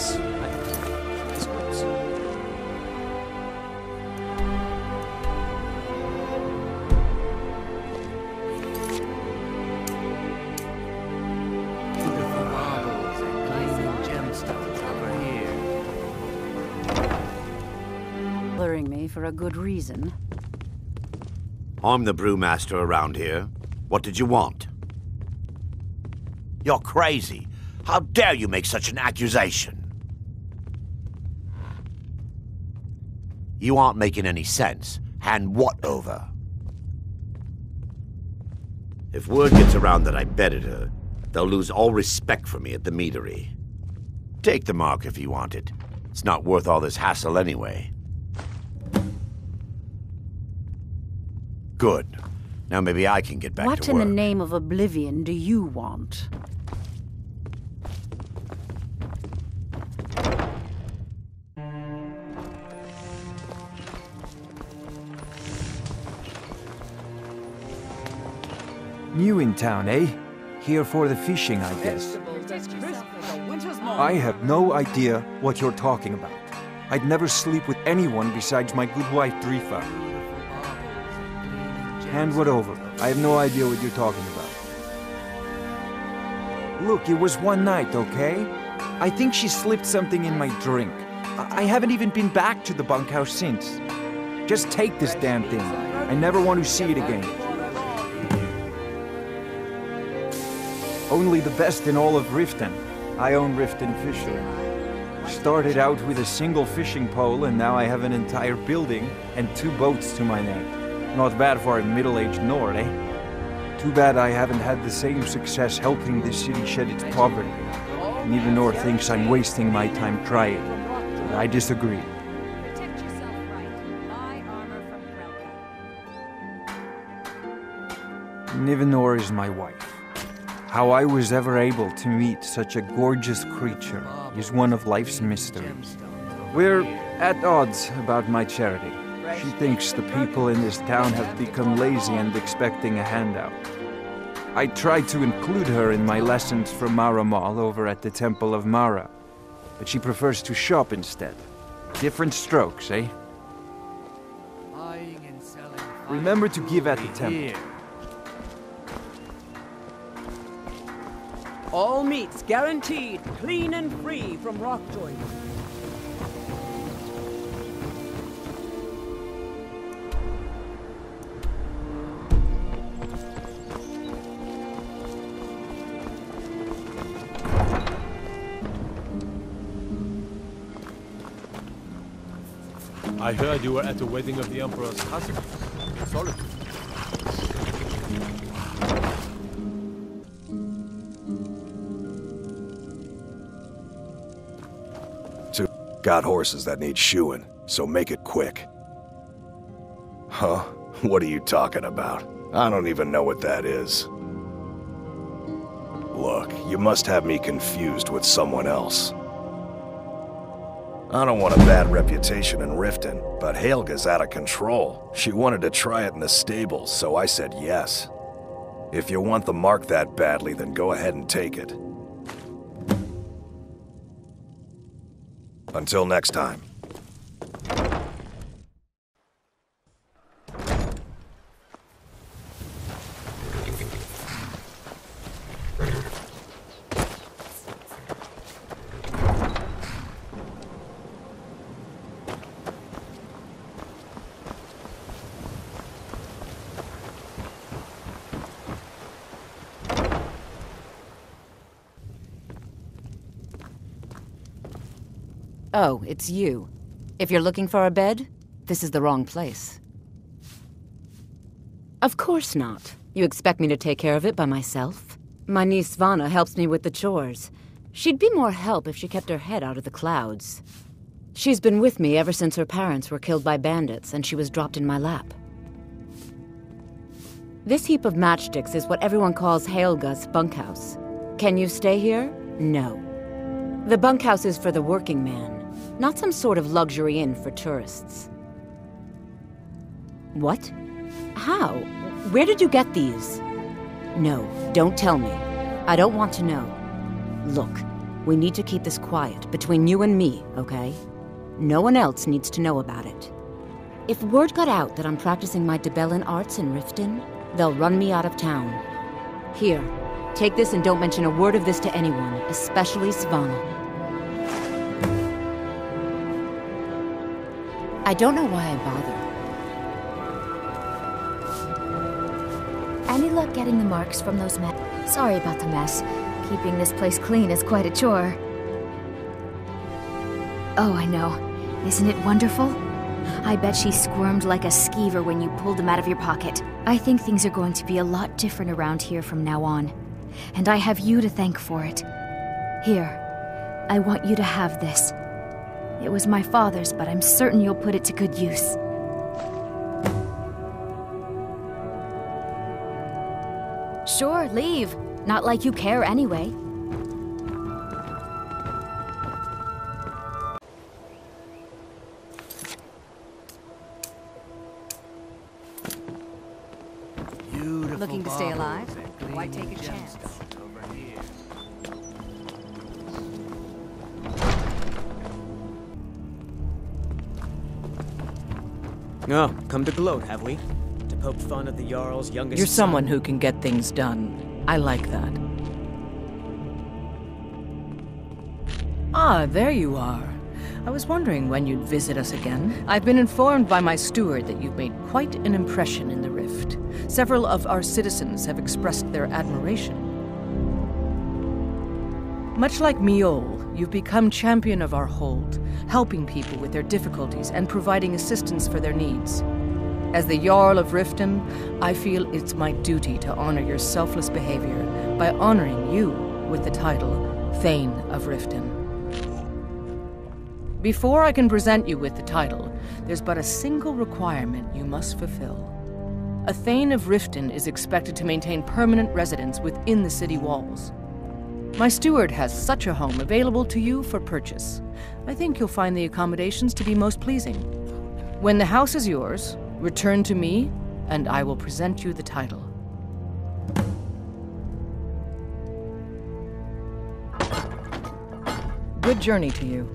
This. I. Beautiful marbles and gleaming gemstones over here. Luring me for a good reason. I'm the brewmaster around here. What did you want? You're crazy. How dare you make such an accusation? You aren't making any sense. Hand what over? If word gets around that I bedded her, they'll lose all respect for me at the meadery. Take the mark if you want it. It's not worth all this hassle anyway. Good. Now maybe I can get back what to work. What in the name of oblivion do you want? New in town, eh? Here for the fishing, I guess. I have no idea what you're talking about. I'd never sleep with anyone besides my good wife, Drifa. Hand what over. I have no idea what you're talking about. Look, it was one night, okay? I think she slipped something in my drink. I, I haven't even been back to the bunkhouse since. Just take this damn thing. I never want to see it again. Only the best in all of Riften. I own Riften Fishery. Started out with a single fishing pole, and now I have an entire building and two boats to my name. Not bad for a middle-aged Nord, eh? Too bad I haven't had the same success helping this city shed its poverty. And even Nord thinks I'm wasting my time trying. I disagree. Protect yourself right. Buy armor from Krelka. Nivenor is my wife. How I was ever able to meet such a gorgeous creature is one of life's mysteries. We're at odds about my charity. She thinks the people in this town have become lazy and expecting a handout. I tried to include her in my lessons from Maramal over at the Temple of Mara, but she prefers to shop instead. Different strokes, eh? Buying and selling Remember to give at the temple. All meats guaranteed, clean and free from rock joint. I heard you were at the wedding of the Emperor's cousin. Solitude. Got horses that need shoeing, so make it quick. Huh? What are you talking about? I don't even know what that is. Look, you must have me confused with someone else. I don't want a bad reputation in Riften, but Helga's out of control. She wanted to try it in the stables, so I said yes. If you want the mark that badly, then go ahead and take it. Until next time. Oh, it's you. If you're looking for a bed, this is the wrong place. Of course not. You expect me to take care of it by myself? My niece Svana helps me with the chores. She'd be more help if she kept her head out of the clouds. She's been with me ever since her parents were killed by bandits and she was dropped in my lap. This heap of matchsticks is what everyone calls Helga's bunkhouse. Can you stay here? No. The bunkhouse is for the working man, not some sort of luxury inn for tourists. What? How? Where did you get these? No, don't tell me. I don't want to know. Look, We need to keep this quiet, between you and me, okay? No one else needs to know about it. If word got out that I'm practicing my Dibellan arts in Riften, they'll run me out of town. Here, take this and don't mention a word of this to anyone, especially Svana. I don't know why I bother. Any luck getting the marks from those men? Sorry about the mess. Keeping this place clean is quite a chore. Oh, I know. Isn't it wonderful? I bet she squirmed like a skeever when you pulled them out of your pocket. I think things are going to be a lot different around here from now on. And I have you to thank for it. Here, I want you to have this. It was my father's, but I'm certain you'll put it to good use. Sure, leave. Not like you care anyway. Come to gloat, have we? To poke fun at the Jarl's youngest You're someone who can get things done. I like that. Ah, there you are. I was wondering when you'd visit us again. I've been informed by my steward that you've made quite an impression in the Rift. Several of our citizens have expressed their admiration. Much like Mjoll, you've become champion of our hold, helping people with their difficulties and providing assistance for their needs. As the Jarl of Riften, I feel it's my duty to honor your selfless behavior by honoring you with the title Thane of Riften. Before I can present you with the title, there's but a single requirement you must fulfill. A Thane of Riften is expected to maintain permanent residence within the city walls. My steward has such a home available to you for purchase. I think you'll find the accommodations to be most pleasing. When the house is yours, return to me, and I will present you the title. Good journey to you.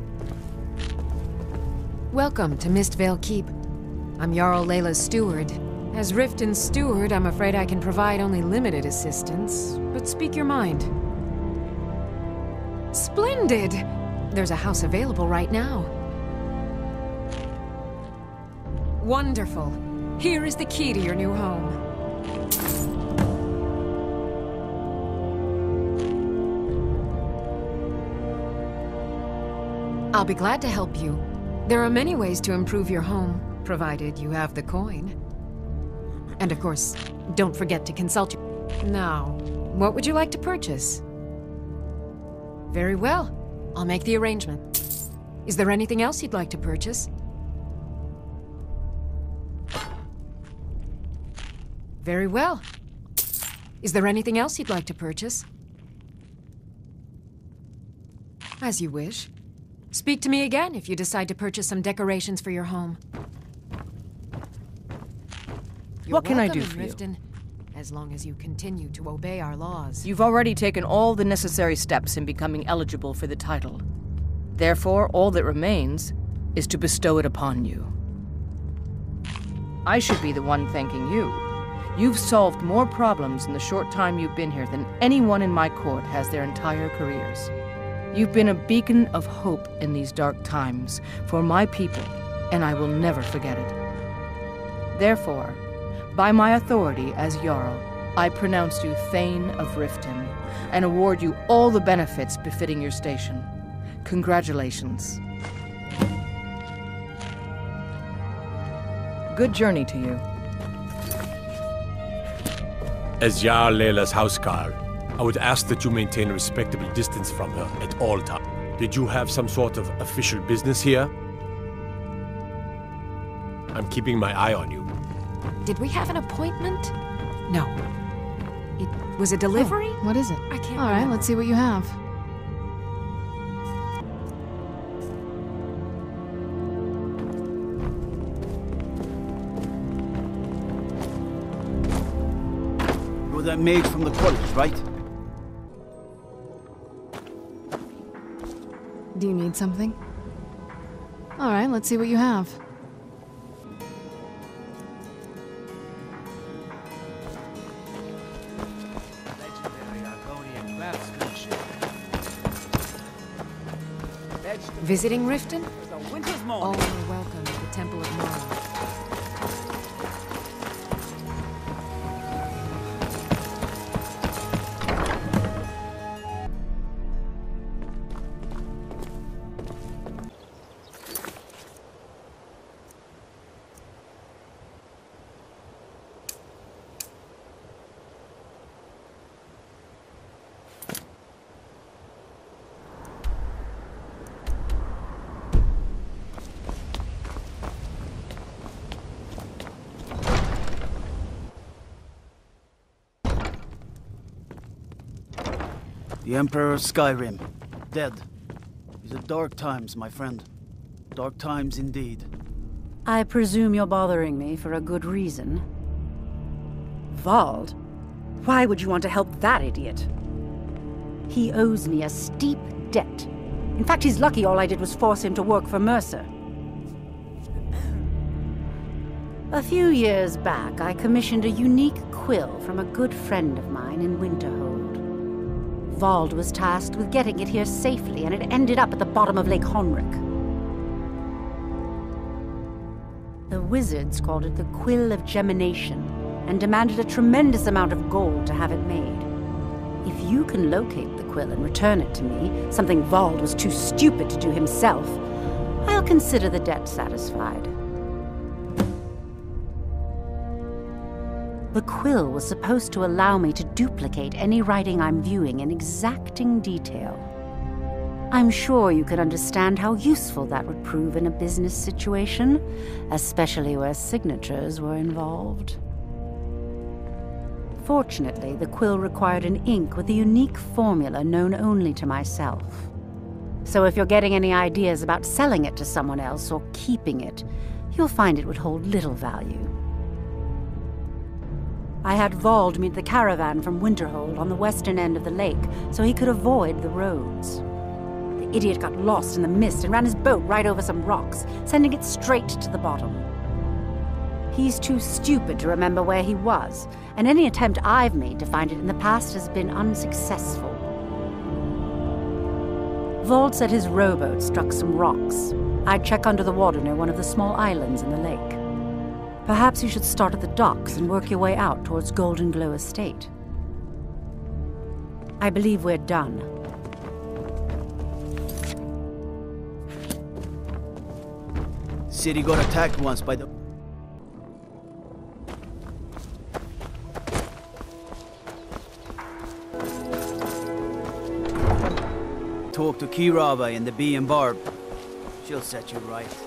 Welcome to Mistveil Keep. I'm Jarl Laila's steward. As Riften's steward, I'm afraid I can provide only limited assistance, but speak your mind. Splendid! There's a house available right now. Wonderful. Here is the key to your new home. I'll be glad to help you. There are many ways to improve your home, provided you have the coin. And of course, don't forget to consult your... Now, what would you like to purchase? Very well. I'll make the arrangement. Is there anything else you'd like to purchase? Very well. Is there anything else you'd like to purchase? As you wish. Speak to me again if you decide to purchase some decorations for your home. You're What can I do for you? As long as you continue to obey our laws. You've already taken all the necessary steps in becoming eligible for the title. Therefore, all that remains is to bestow it upon you. I should be the one thanking you. You've solved more problems in the short time you've been here than anyone in my court has their entire careers. You've been a beacon of hope in these dark times for my people, and I will never forget it. Therefore, by my authority as Jarl, I pronounce you Thane of Riften and award you all the benefits befitting your station. Congratulations. Good journey to you. As Jarl Laila's houseguard, I would ask that you maintain a respectable distance from her at all times. Did you have some sort of official business here? I'm keeping my eye on you. Did we have an appointment? No. It was a delivery? Oh, what is it? I can't All right, remember. let's see what you have. That mage from the college, right? Do you need something? All right, let's see what you have. Legendary Argonian craftsmanship. Visiting Riften? The Emperor Skyrim, dead. These are dark times, my friend. Dark times indeed. I presume you're bothering me for a good reason. Vald? Why would you want to help that idiot? He owes me a steep debt. In fact, he's lucky all I did was force him to work for Mercer. A few years back, I commissioned a unique quill from a good friend of mine in Winterhold. Vald was tasked with getting it here safely, and it ended up at the bottom of Lake Honrich. The wizards called it the Quill of Gemination and demanded a tremendous amount of gold to have it made. If you can locate the quill and return it to me, something Vald was too stupid to do himself, I'll consider the debt satisfied. The quill was supposed to allow me to duplicate any writing I'm viewing in exacting detail. I'm sure you can understand how useful that would prove in a business situation, especially where signatures were involved. Fortunately, the quill required an ink with a unique formula known only to myself. So if you're getting any ideas about selling it to someone else or keeping it, you'll find it would hold little value. I had Vald meet the caravan from Winterhold on the western end of the lake so he could avoid the roads. The idiot got lost in the mist and ran his boat right over some rocks, sending it straight to the bottom. He's too stupid to remember where he was, and any attempt I've made to find it in the past has been unsuccessful. Vald said his rowboat struck some rocks. I'd check under the water near one of the small islands in the lake. Perhaps you should start at the docks and work your way out towards Golden Glow Estate. I believe we're done. City got attacked once by the. Talk to Keerava in the Bee and Barb. She'll set you right.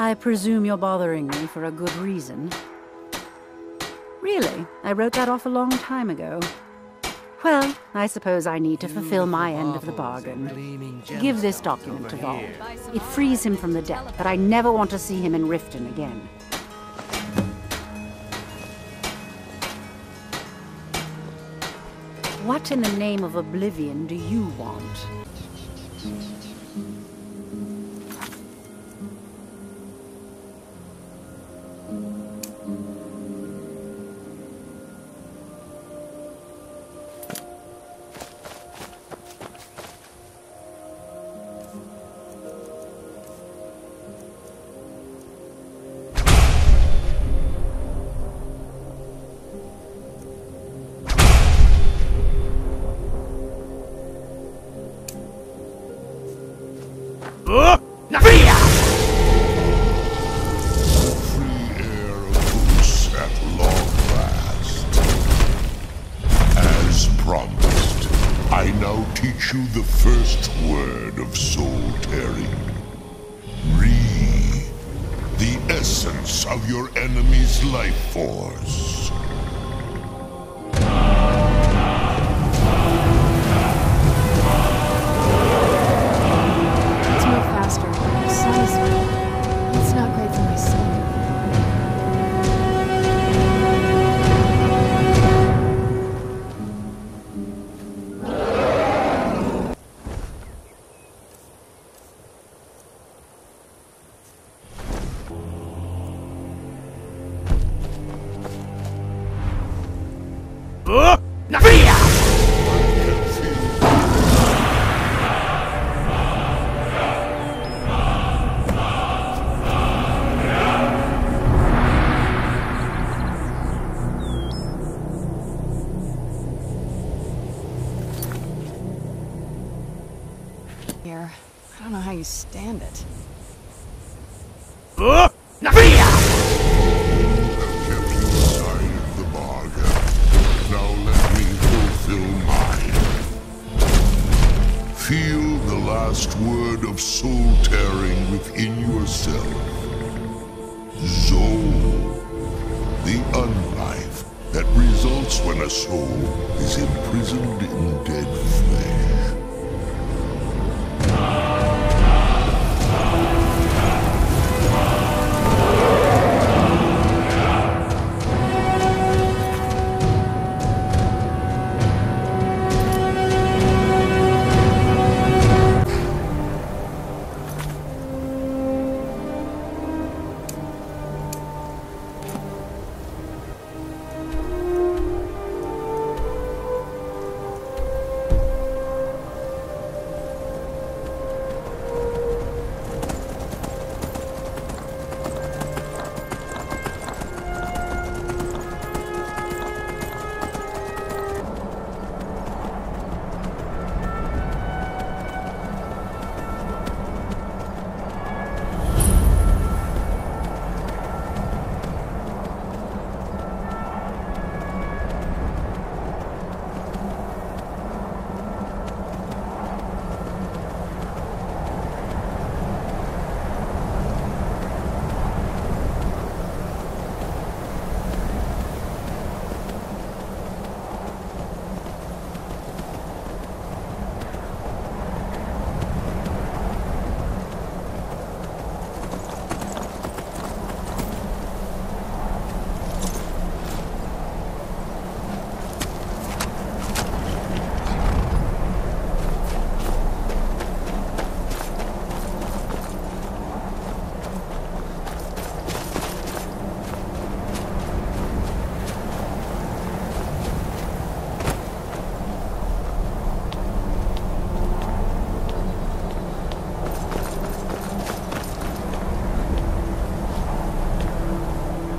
I presume you're bothering me for a good reason. Really? I wrote that off a long time ago. Well, I suppose I need to fulfill my end of the bargain. Give this document to Vald. It frees him from the debt, but I never want to see him in Riften again. What in the name of oblivion do you want?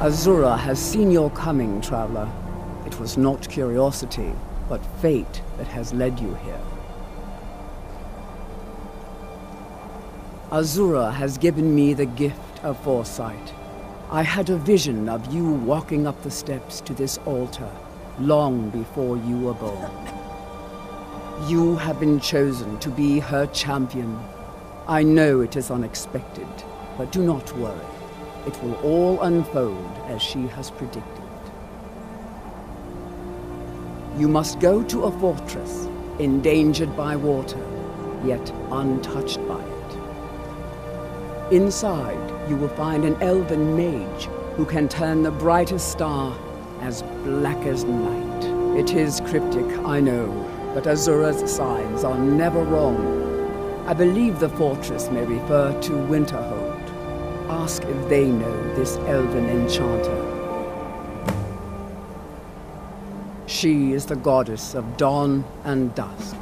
Azura has seen your coming, traveler. It was not curiosity, but fate that has led you here. Azura has given me the gift of foresight. I had a vision of you walking up the steps to this altar long before you were born. You have been chosen to be her champion. I know it is unexpected, But do not worry. It will all unfold as she has predicted. You must go to a fortress, endangered by water, yet untouched by it. Inside, you will find an elven mage who can turn the brightest star as black as night. It is cryptic, I know, but Azura's signs are never wrong. I believe the fortress may refer to Winterhold. Ask if they know this elven enchanter. She is the goddess of dawn and dusk.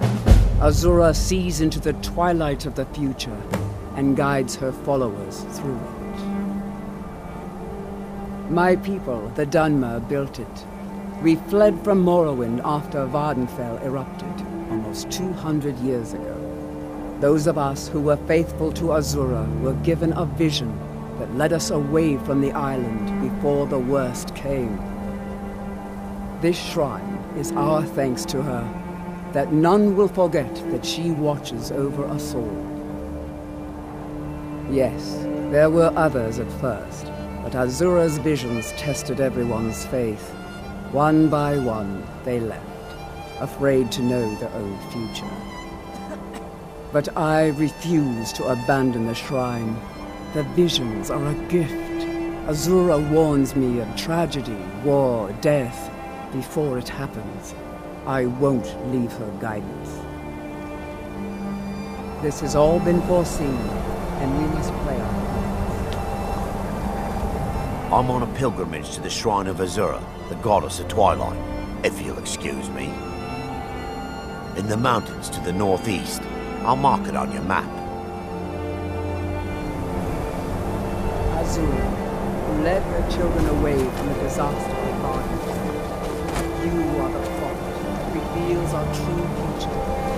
Azura sees into the twilight of the future and guides her followers through it. My people, the Dunmer, built it. We fled from Morrowind after Vvardenfell erupted, almost 200 years ago. Those of us who were faithful to Azura were given a vision that led us away from the island before the worst came. This shrine is our thanks to her, that none will forget that she watches over us all. Yes, there were others at first, but Azura's visions tested everyone's faith. One by one, they left, afraid to know their own future. But I refuse to abandon the shrine. The visions are a gift. Azura warns me of tragedy, war, death, before it happens. I won't leave her guidance. This has all been foreseen, and we must play our I'm on a pilgrimage to the shrine of Azura, the goddess of twilight, if you'll excuse me. In the mountains to the northeast. I'll mark it on your map. Azura, who led her children away from the disaster of. You are the prophet that reveals our true future.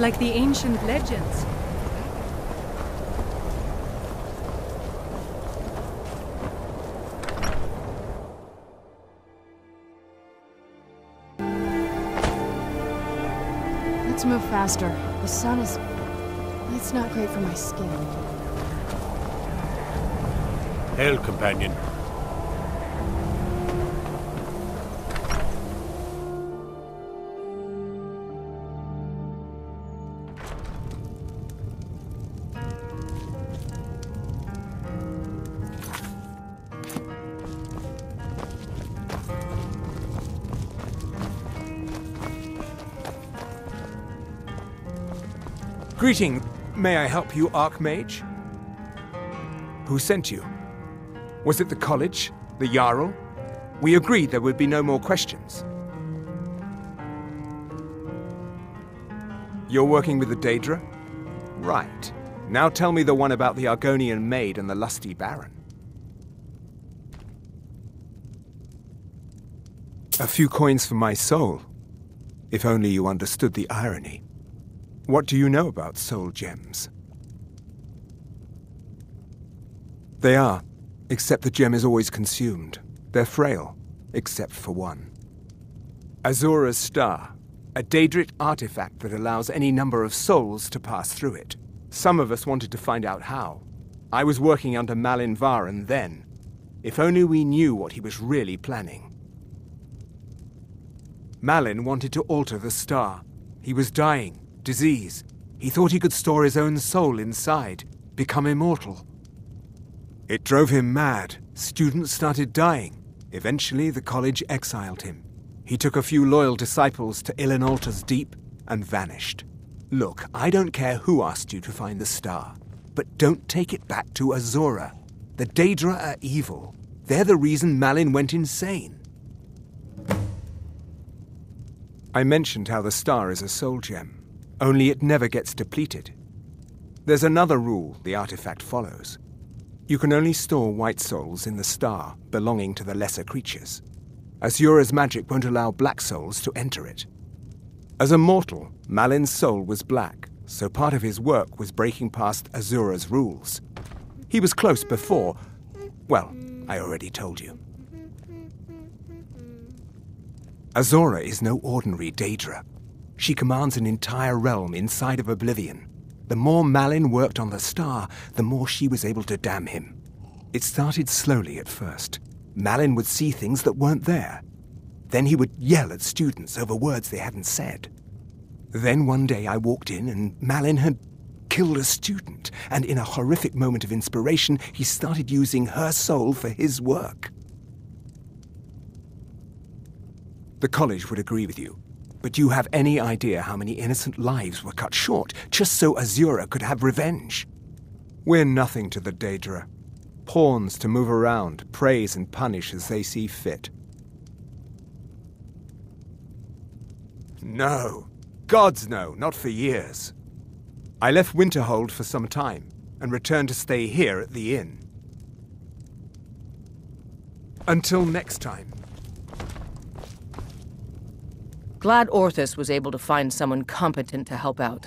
It's like the ancient legends. Let's move faster. The sun is... It's not great for my skin. Hail, companion. Greeting. May I help you, Archmage? Who sent you? Was it the college? The Jarl? We agreed there would be no more questions. You're working with the Daedra? Right. Now tell me the one about the Argonian maid and the lusty baron. A few coins for my soul. If only you understood the irony. What do you know about soul gems? They are, except the gem is always consumed. They're frail, except for one. Azura's Star, a Daedric artifact that allows any number of souls to pass through it. Some of us wanted to find out how. I was working under Malyn Varen then. If only we knew what he was really planning. Malyn wanted to alter the star. He was dying, disease. He thought he could store his own soul inside, become immortal. It drove him mad. Students started dying. Eventually, the college exiled him. He took a few loyal disciples to Ilinalta's Deep and vanished. Look, I don't care who asked you to find the star, but don't take it back to Azura. The Daedra are evil. They're the reason Malyn went insane. I mentioned how the star is a soul gem, only it never gets depleted. There's another rule the artifact follows. You can only store white souls in the star belonging to the lesser creatures. Azura's magic won't allow black souls to enter it. As a mortal, Malyn's soul was black, so part of his work was breaking past Azura's rules. He was close before. Well, I already told you. Azura is no ordinary Daedra. She commands an entire realm inside of Oblivion. The more Malyn worked on the star, the more she was able to damn him. It started slowly at first. Malyn would see things that weren't there. Then he would yell at students over words they hadn't said. Then one day I walked in and Malyn had killed a student, and in a horrific moment of inspiration, he started using her soul for his work. The college would agree with you. But do you have any idea how many innocent lives were cut short just so Azura could have revenge? We're nothing to the Daedra. Pawns to move around, praise and punish as they see fit. No. Gods no, not for years. I left Winterhold for some time and returned to stay here at the inn. Until next time. Glad Orthus was able to find someone competent to help out.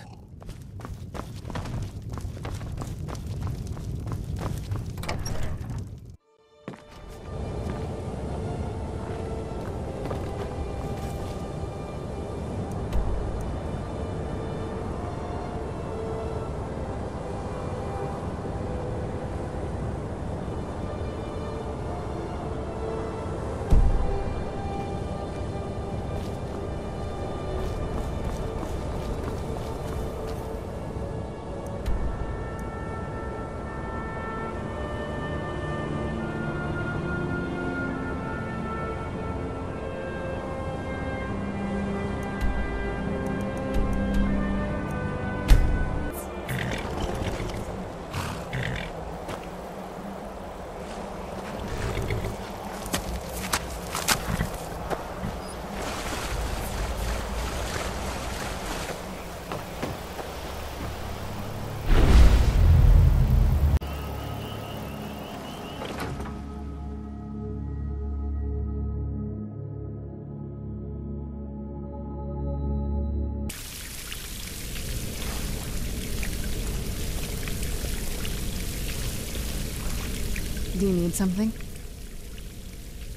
Something?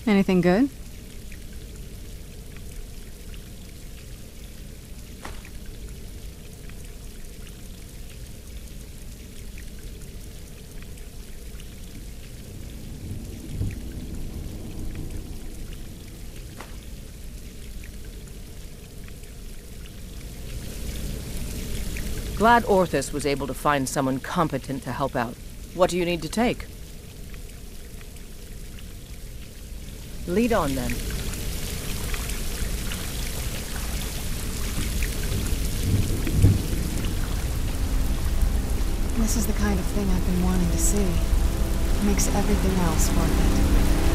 Anything good? Glad Orthus was able to find someone competent to help out. What do you need to take? Lead on then. This is the kind of thing I've been wanting to see. Makes everything else worth it.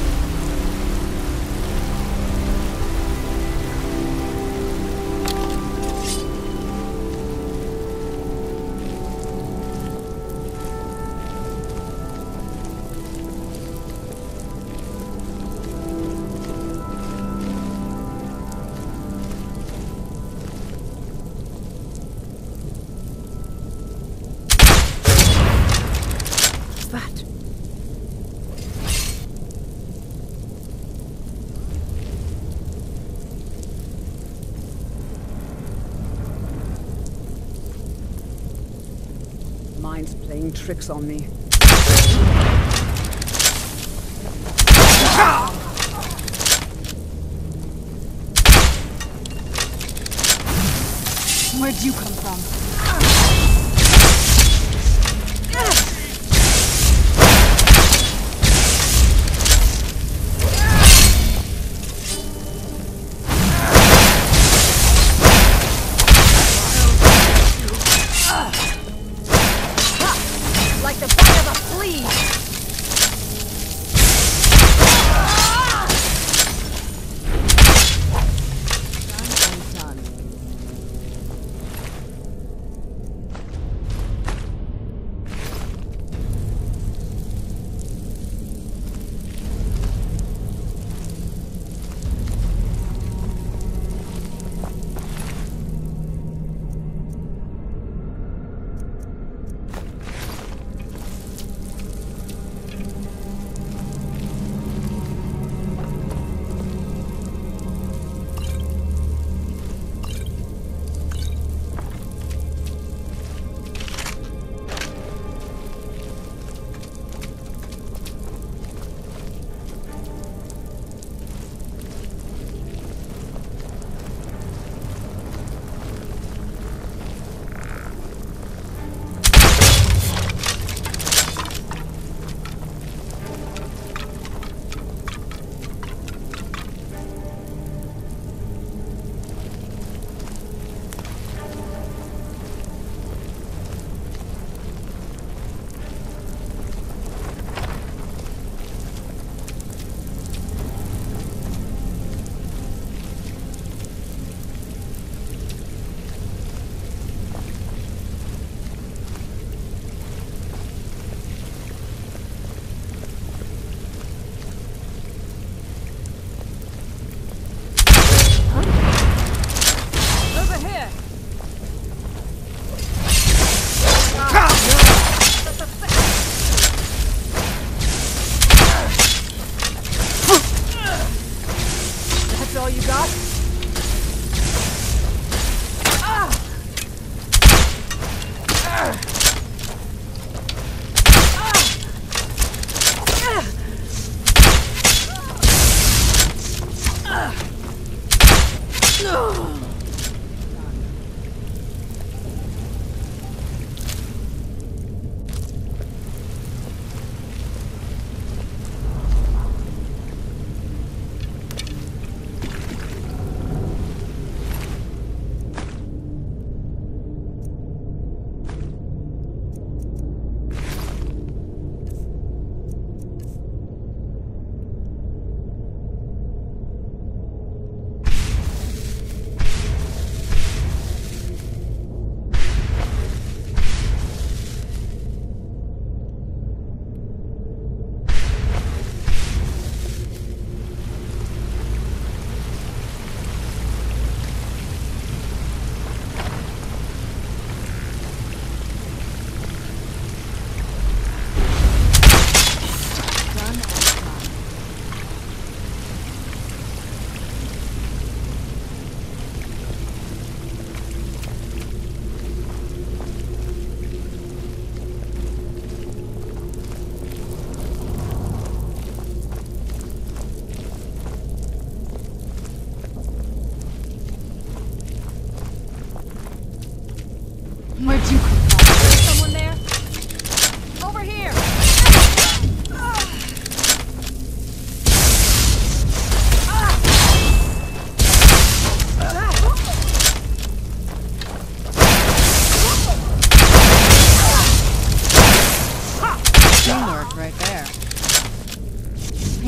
Playing tricks on me. Where'd you come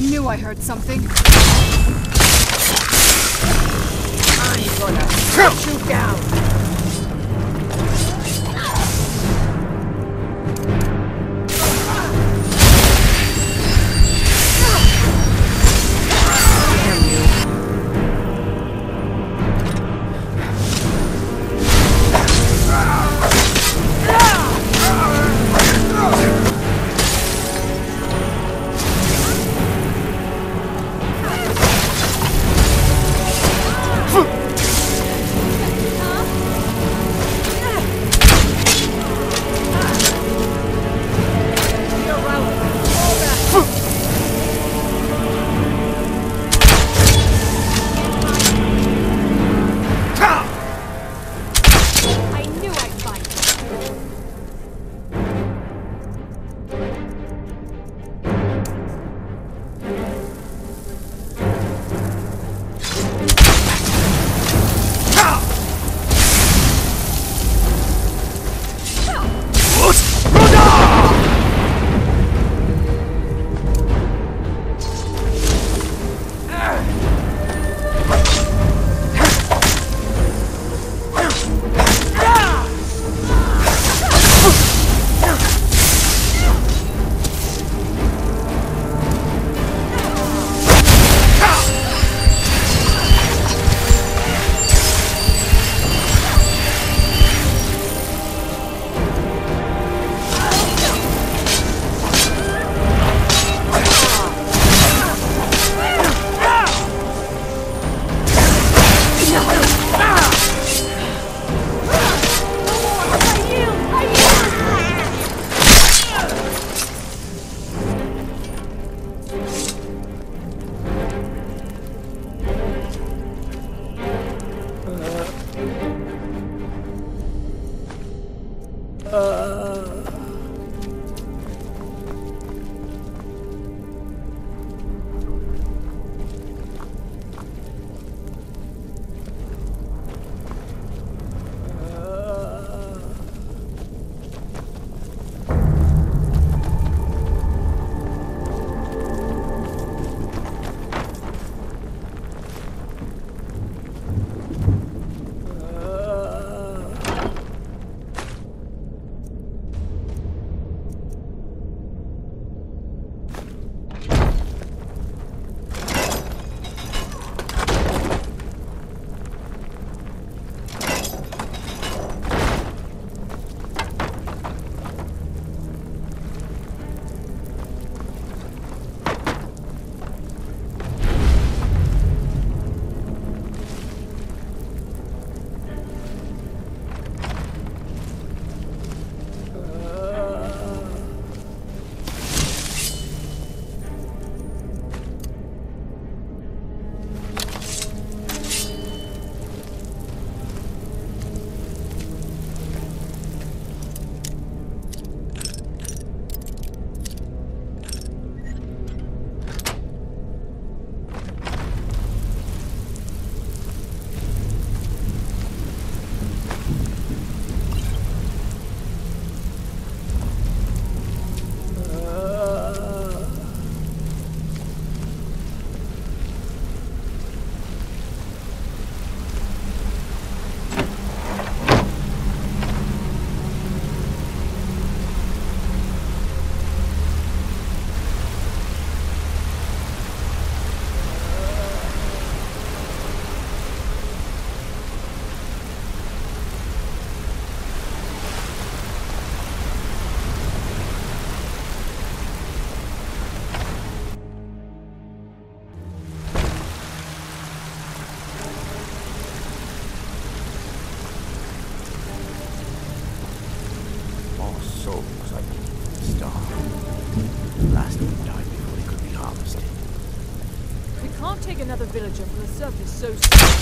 knew I heard something. I'm gonna you down! Villager from the surface so soon.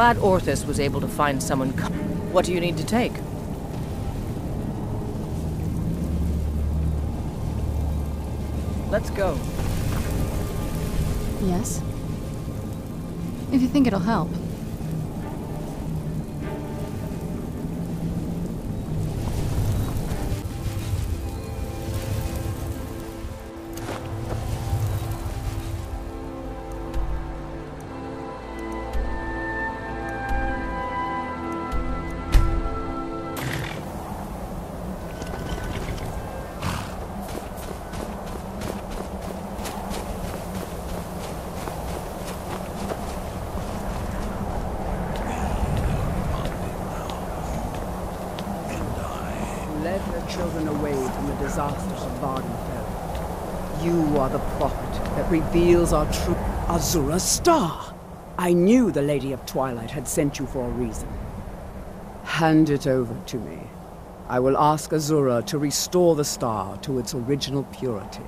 Glad Orthus was able to find someone. What do you need to take? Let's go. Yes? If you think it'll help. Reveals our true Azura star. I knew the Lady of Twilight had sent you for a reason. Hand it over to me. I will ask Azura to restore the star to its original purity.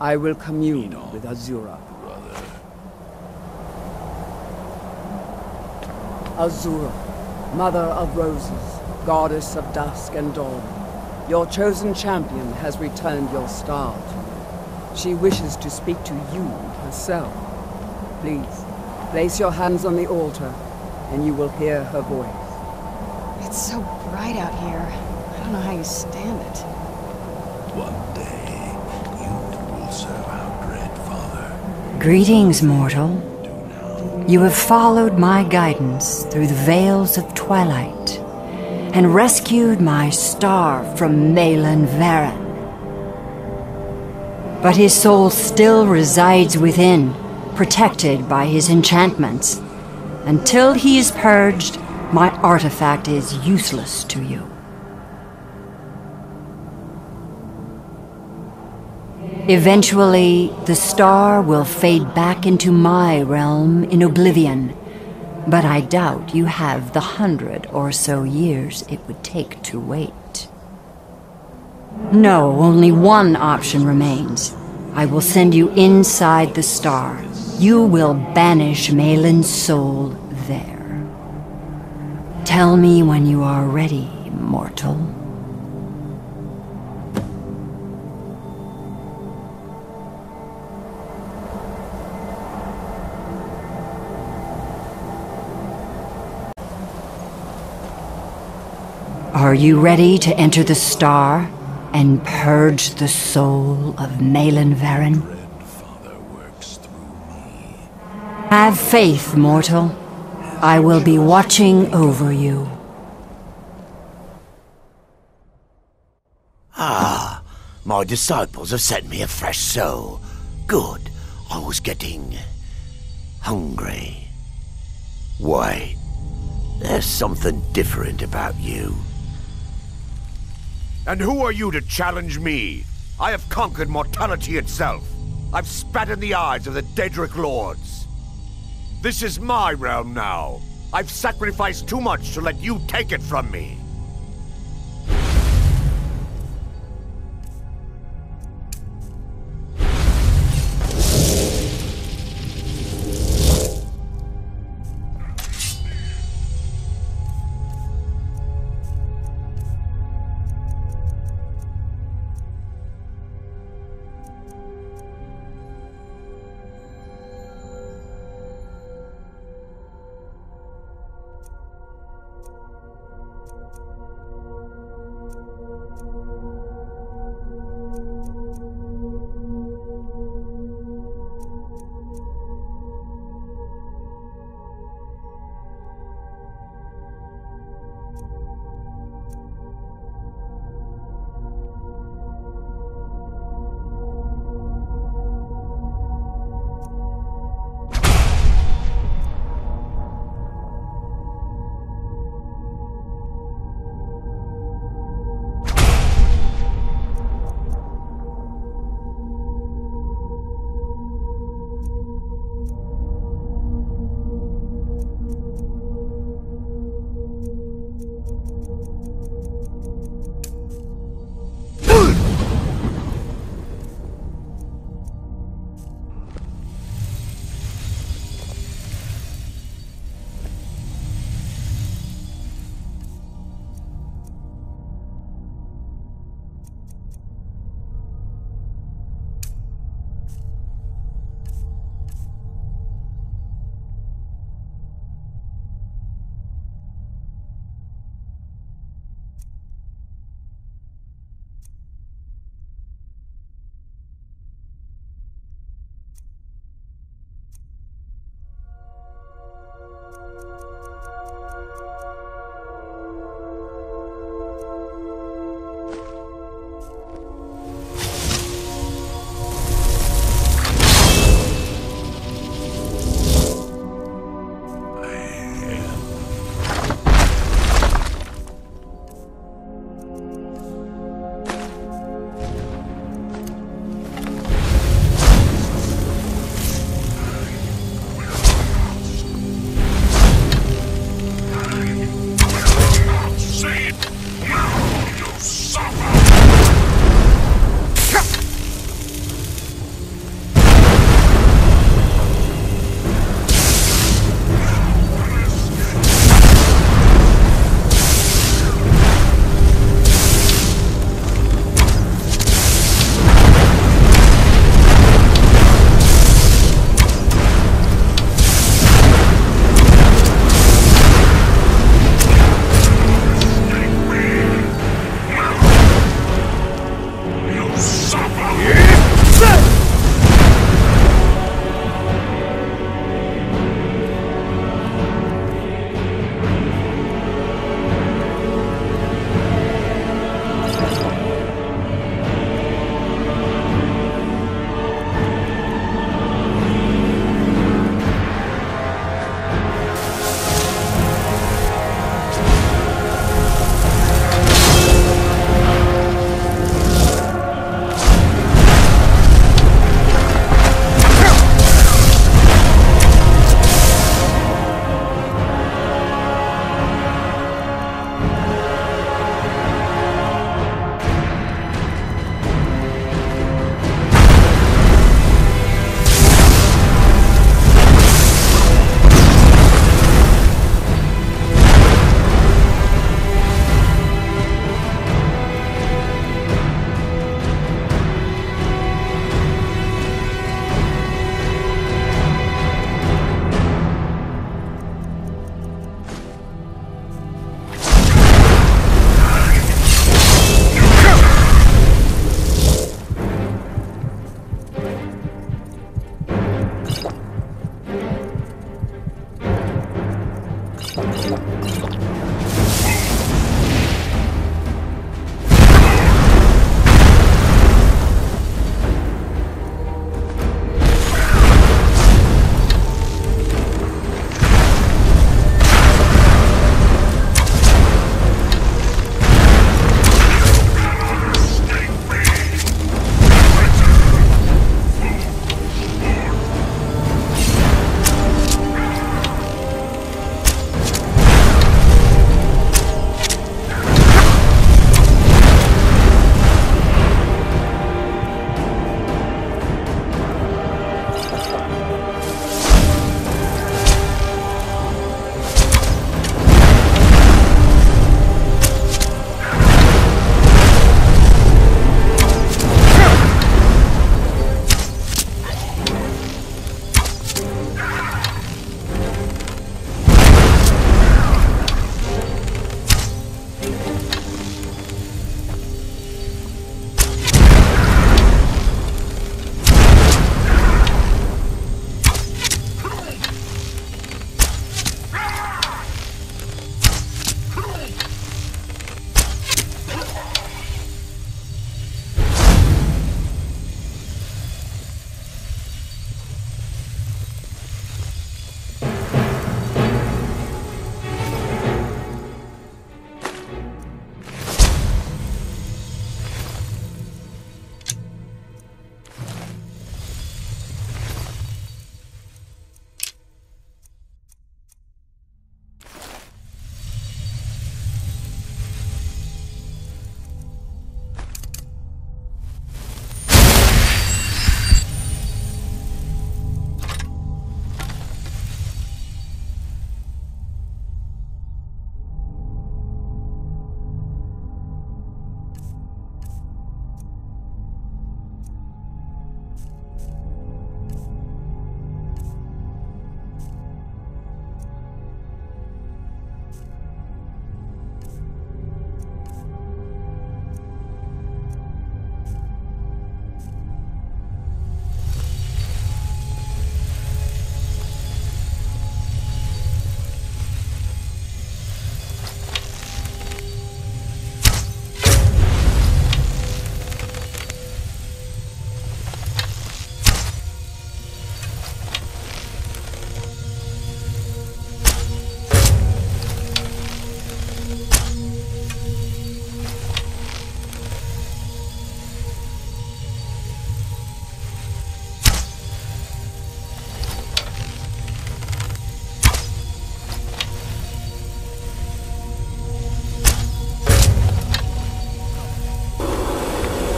I will commune with Azura. Azura, Mother of Roses, Goddess of Dusk and Dawn, your chosen champion has returned your star. She wishes to speak to you herself. Please, place your hands on the altar, and you will hear her voice. It's so bright out here. I don't know how you stand it. One day, you will serve our dread father. Greetings, mortal. You have followed my guidance through the veils of twilight and rescued my star from Malyn Varen. But his soul still resides within, protected by his enchantments. Until he is purged, my artifact is useless to you. Eventually, the star will fade back into my realm in oblivion, but I doubt you have the hundred or so years it would take to wait. No, only one option remains. I will send you inside the star. You will banish Malyn's soul there. Tell me when you are ready, mortal. Are you ready to enter the star and purge the soul of Malyn Varen? Have faith, mortal. I will be watching over you. Ah, my disciples have sent me a fresh soul. Good. I was getting hungry. Wait, there's something different about you. And who are you to challenge me? I have conquered mortality itself. I've spat in the eyes of the Daedric Lords. This is my realm now. I've sacrificed too much to let you take it from me.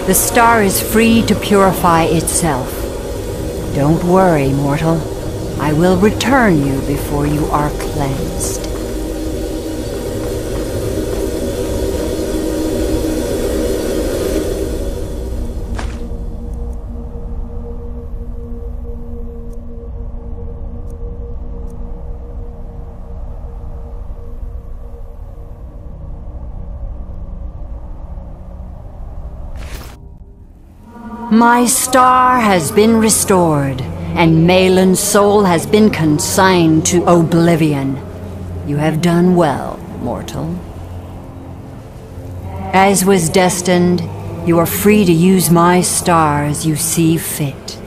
The star is free to purify itself. Don't worry, mortal. I will return you before you are cleansed. My star has been restored, and Malyn's soul has been consigned to oblivion. You have done well, mortal. As was destined, you are free to use my star as you see fit.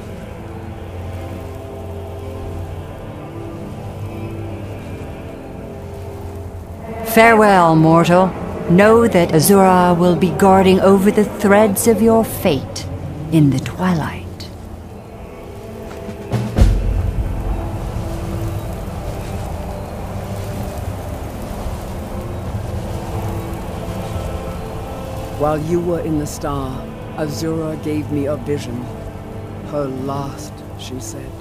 Farewell, mortal. Know that Azura will be guarding over the threads of your fate in the twilight. While you were in the star, Azura gave me a vision. Her last, she said.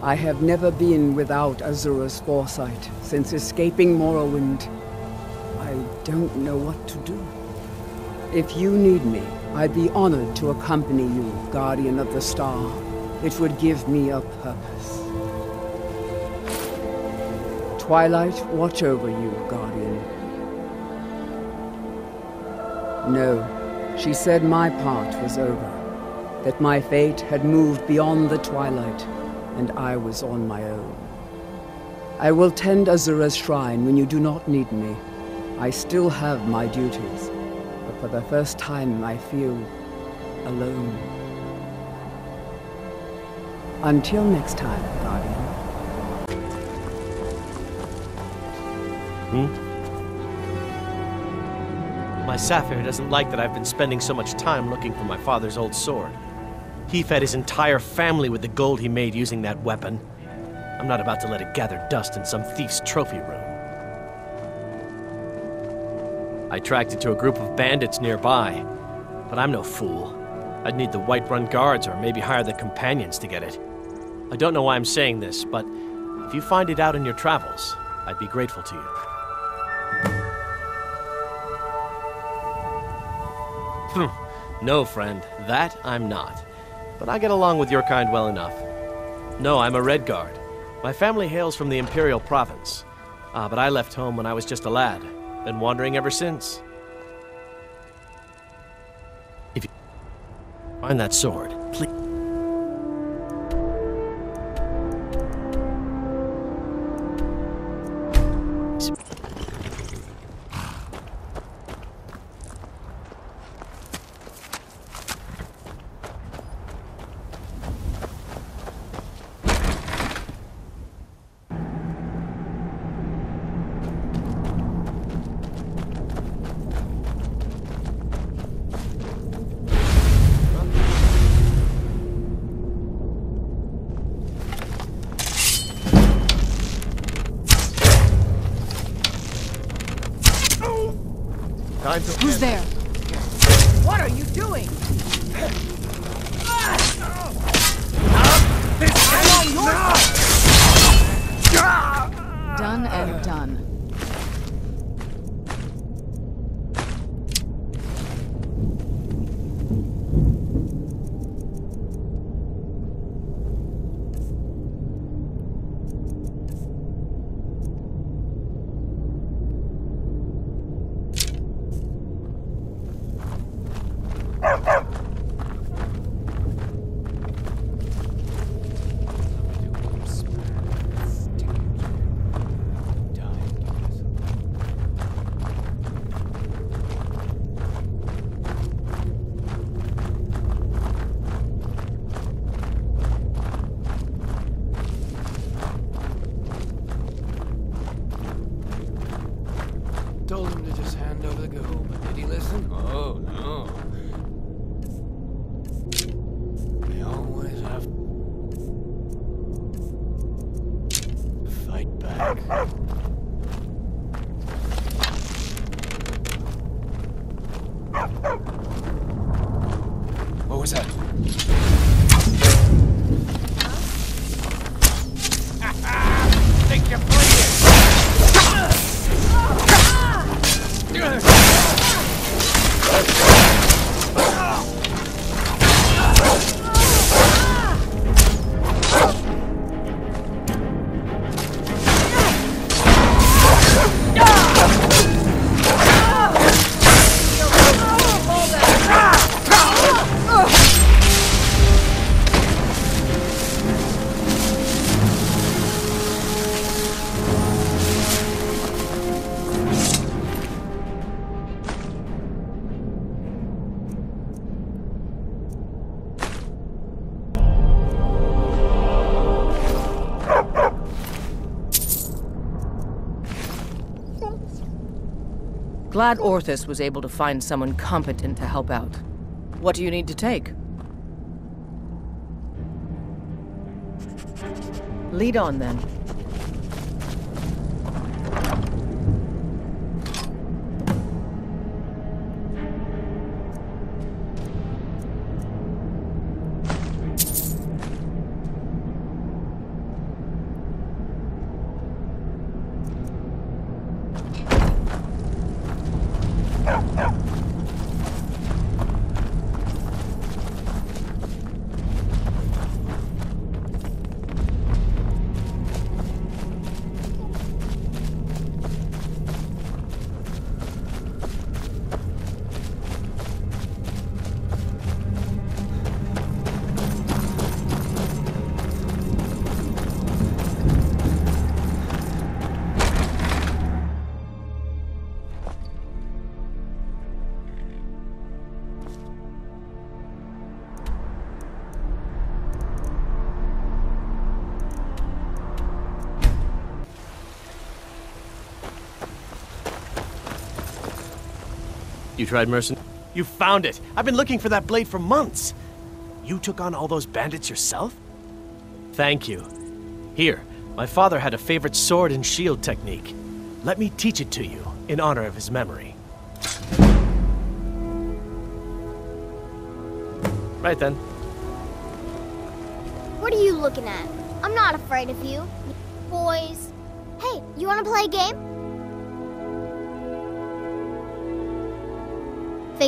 I have never been without Azura's foresight since escaping Morrowind. I don't know what to do. If you need me, I'd be honored to accompany you, Guardian of the Star. It would give me a purpose. Twilight, watch over you, Guardian. No, she said my part was over. That my fate had moved beyond the Twilight, and I was on my own. I will tend Azura's shrine when you do not need me. I still have my duties, for the first time I feel alone. Until next time, Guardian. Hmm? My Saffir doesn't like that I've been spending so much time looking for my father's old sword. He fed his entire family with the gold he made using that weapon. I'm not about to let it gather dust in some thief's trophy room. I tracked it to a group of bandits nearby, but I'm no fool. I'd need the Whiterun guards or maybe hire the companions to get it. I don't know why I'm saying this, but if you find it out in your travels, I'd be grateful to you. Hmm. no, friend, that I'm not. But I get along with your kind well enough. No, I'm a Redguard. My family hails from the Imperial Province. Ah, but I left home when I was just a lad. Been wandering ever since. If you find that sword, please. To fight back. Glad Orthus was able to find someone competent to help out. What do you need to take? Lead on, then. Tried mercen- You found it! I've been looking for that blade for months! You took on all those bandits yourself? Thank you. Here, my father had a favorite sword and shield technique. Let me teach it to you, in honor of his memory. Right then. What are you looking at? I'm not afraid of you. Boys. Hey, you wanna play a game?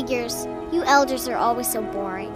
Figures. You elders are always so boring.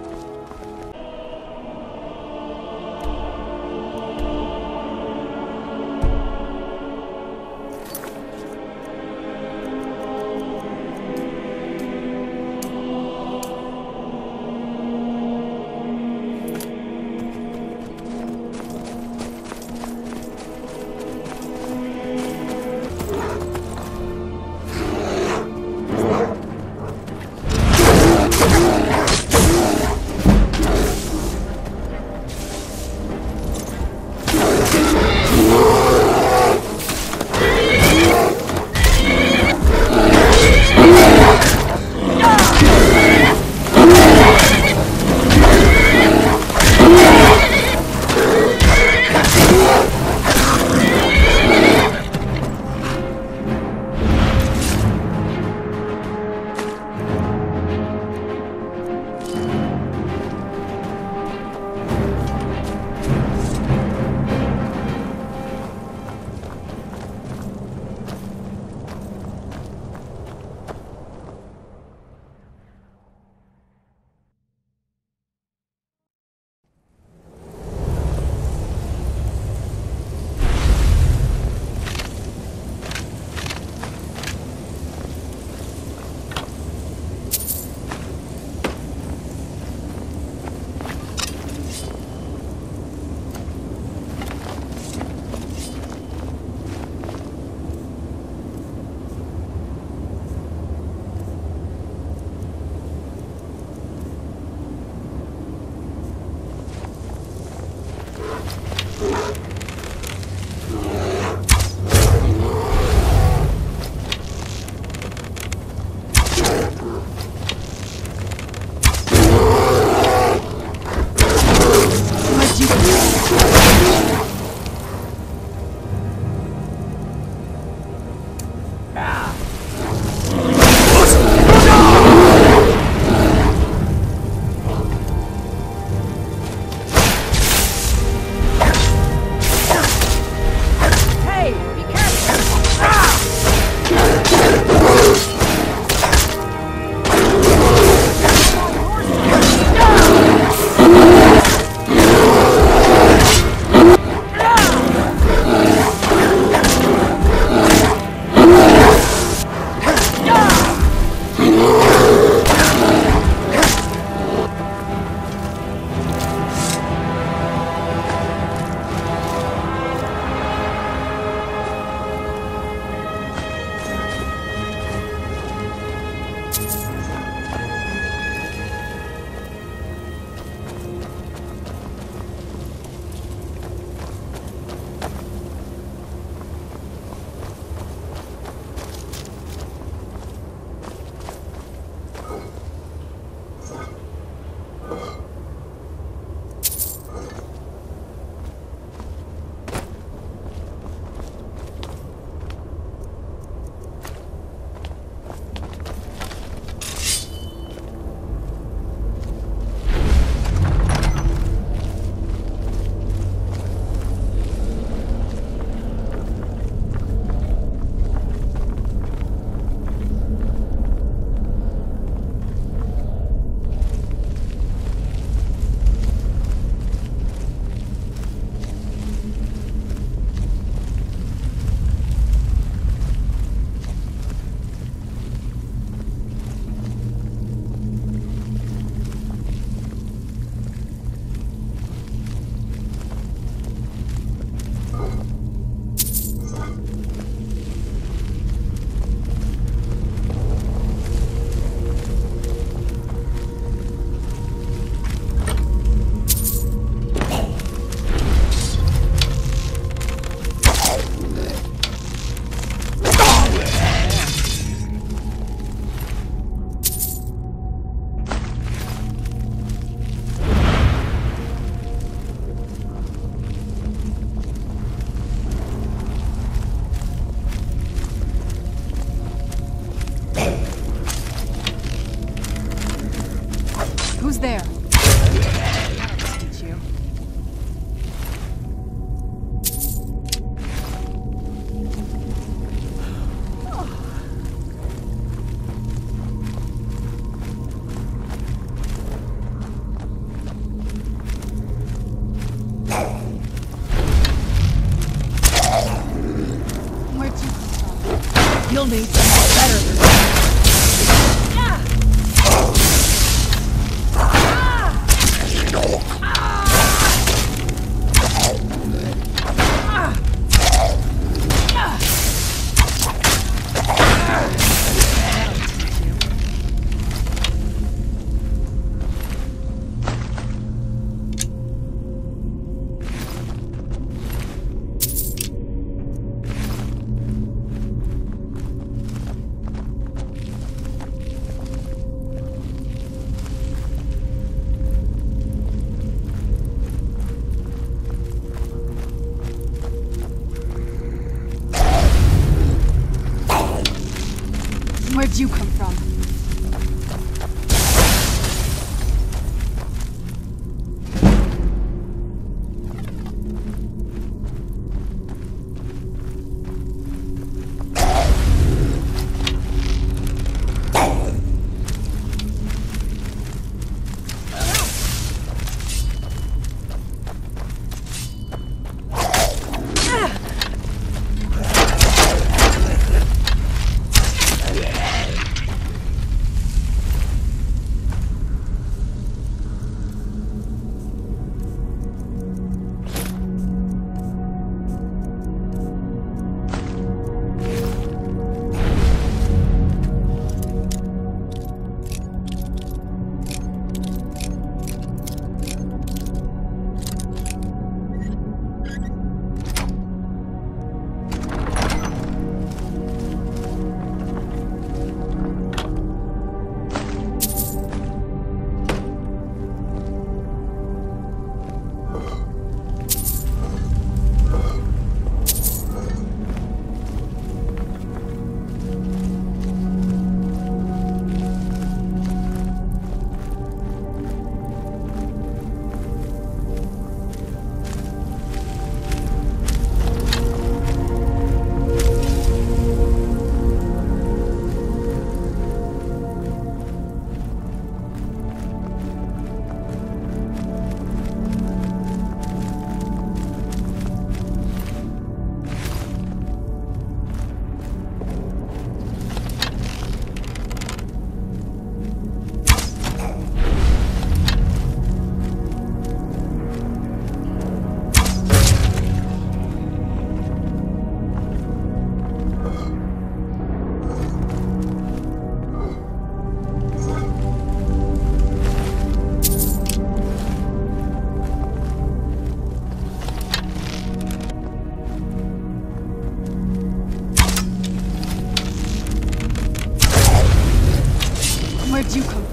Where'd you come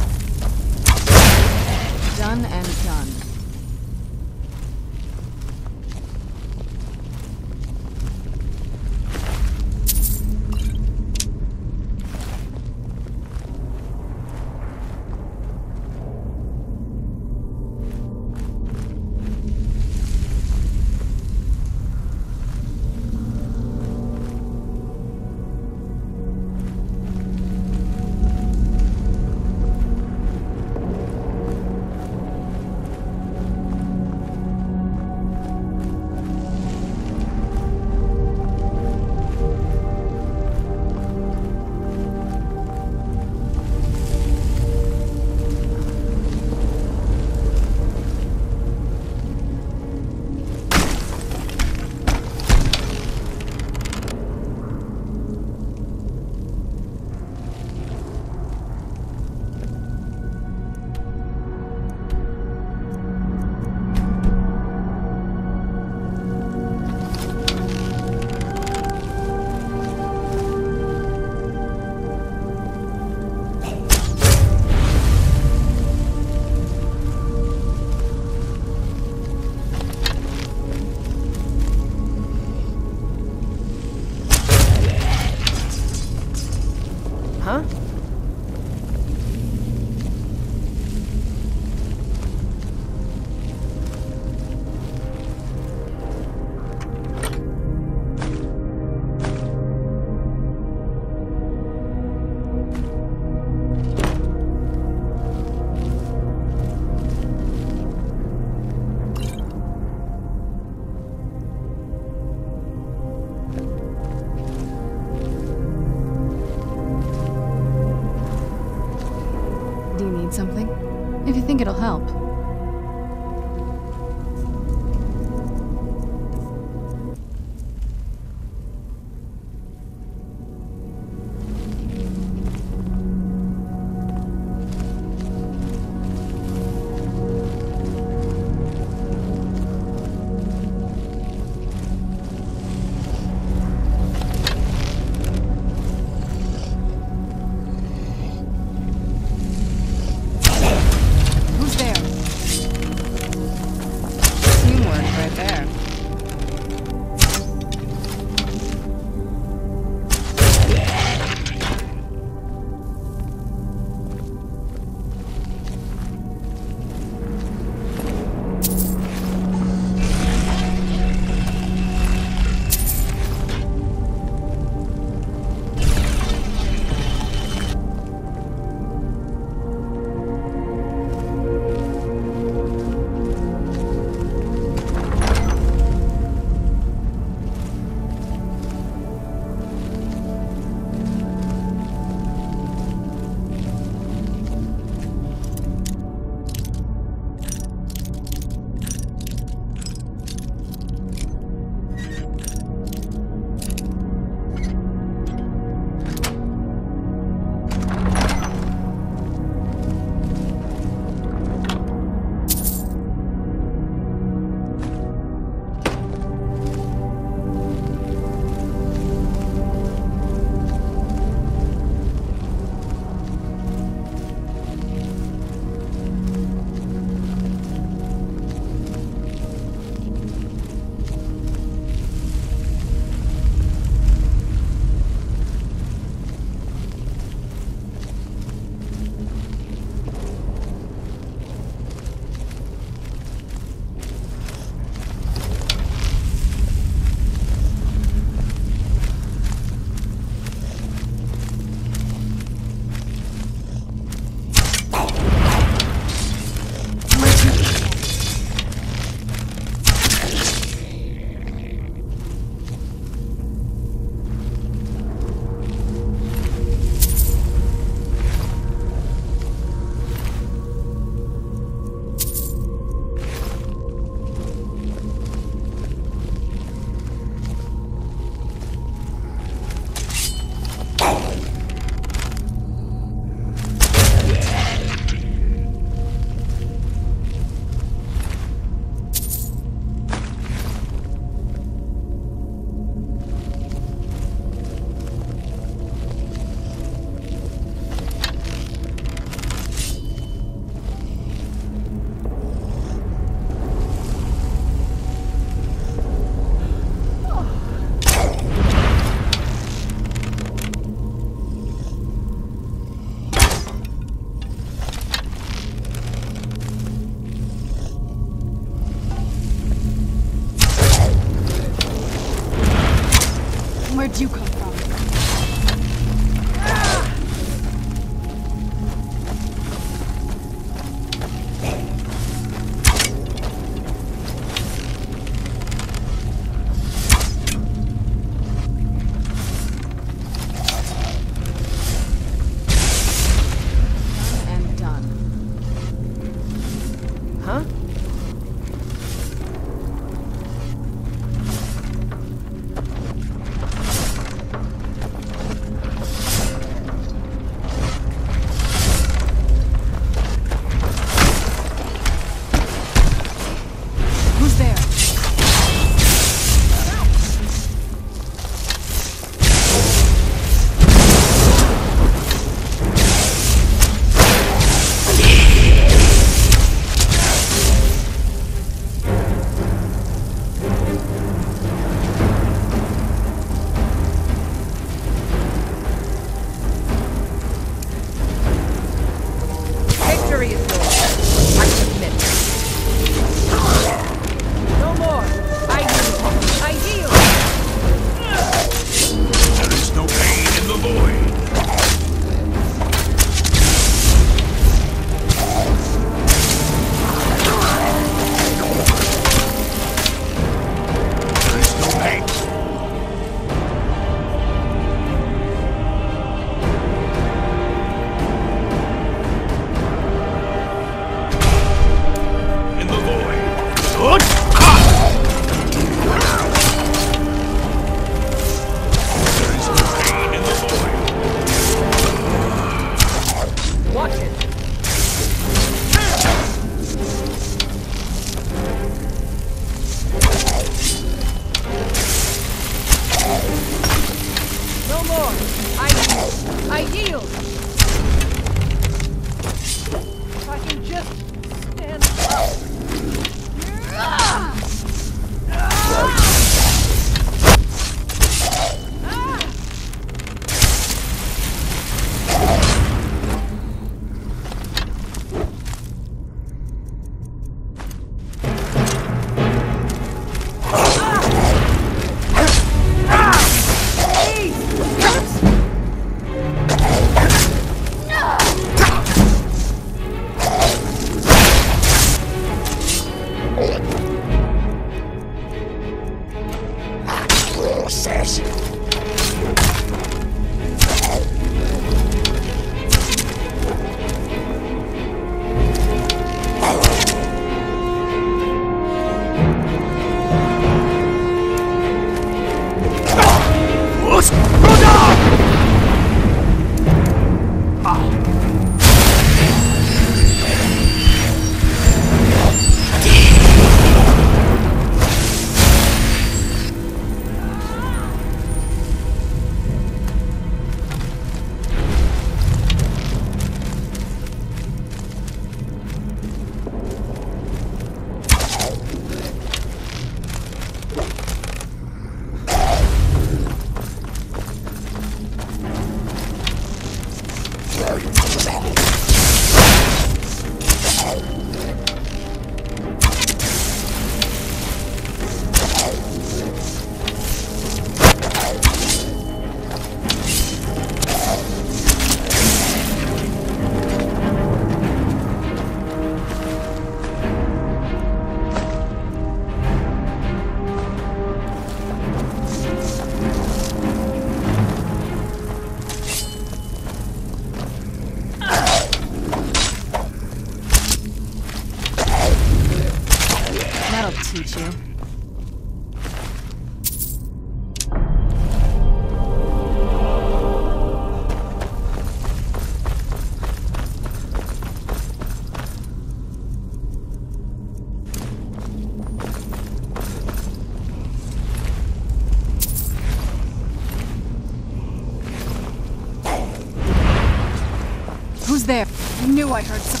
Who's there? I knew I heard something.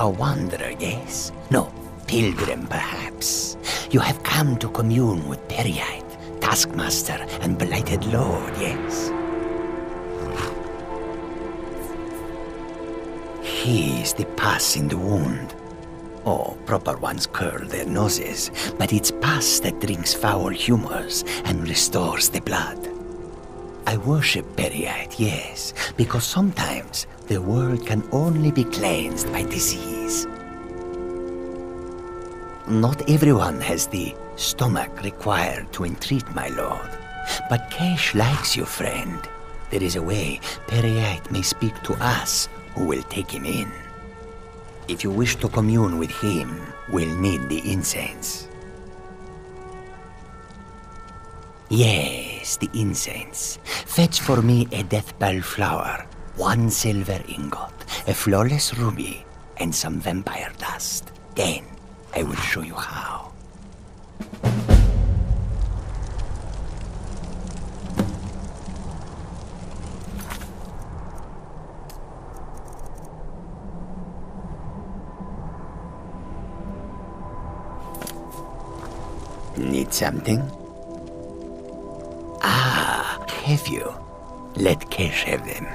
A wanderer, yes? No, pilgrim, perhaps. You have come to commune with Peryite, Taskmaster, and Blighted Lord, yes? He is the pus in the wound. Oh, proper ones curl their noses, but it's pus that drinks foul humors and restores the blood. I worship Peryite, yes, because sometimes the world can only be cleansed by disease. Not everyone has the stomach required to entreat my lord, but Kesh likes you, friend. There is a way Peryite may speak to us who will take him in. If you wish to commune with him, we'll need the incense. Yes, the incense. Fetch for me a deathbell flower, one silver ingot, a flawless ruby, and some vampire dust. Then I will show you how. Need something? Ah, have you? Let Kesh have them.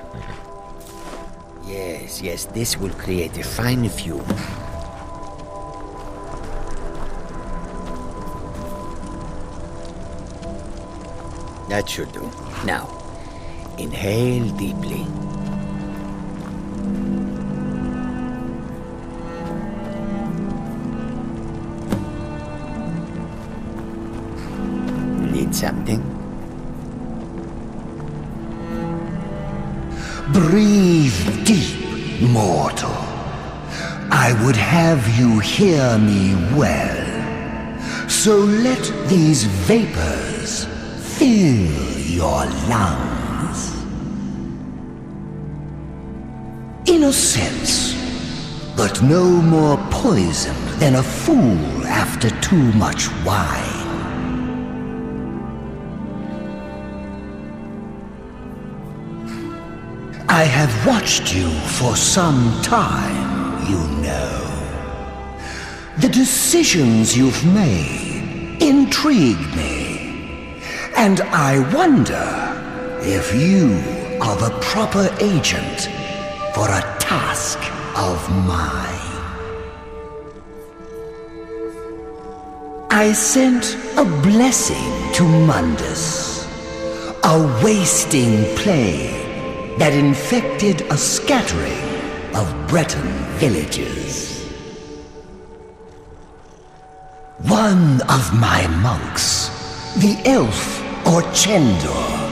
Yes, yes, this will create a fine fume. That should do. Now, inhale deeply. Need something? Breathe deep, mortal. I would have you hear me well. So let these vapors fill your lungs. In a sense, but no more poisoned than a fool after too much wine. I have watched you for some time, you know. The decisions you've made intrigue me. And I wonder if you are the proper agent for a task of mine. I sent a blessing to Mundus, a wasting plague that infected a scattering of Breton villages. One of my monks, the elf Orchendor,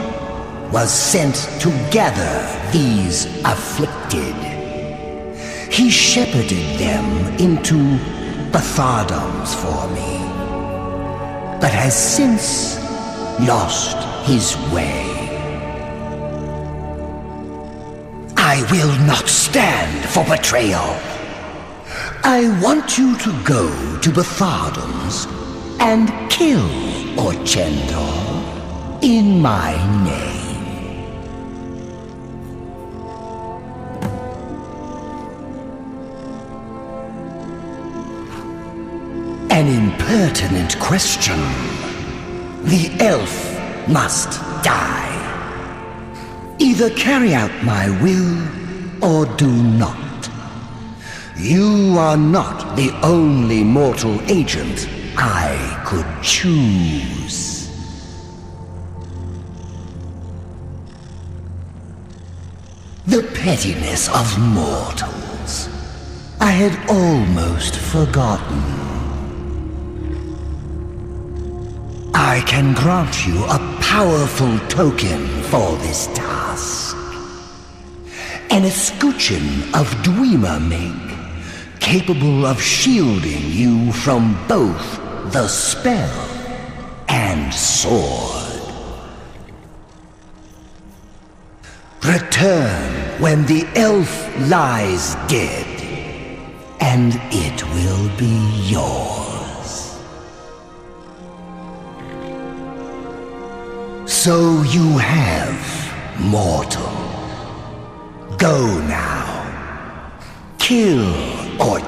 was sent to gather these afflicted. He shepherded them into Bthardamz for me, but has since lost his way. I will not stand for betrayal. I want you to go to Bthardamz and kill Orchendor in my name. An impertinent question. The elf must die. Either carry out my will or do not. You are not the only mortal agent I could choose. The pettiness of mortals. I had almost forgotten. I can grant you a powerful token for this task. An escutcheon of Dwemer make, capable of shielding you from both the spell and sword. Return when the elf lies dead, and it will be yours. So you have, mortal. Go now. Kill or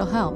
If you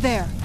there?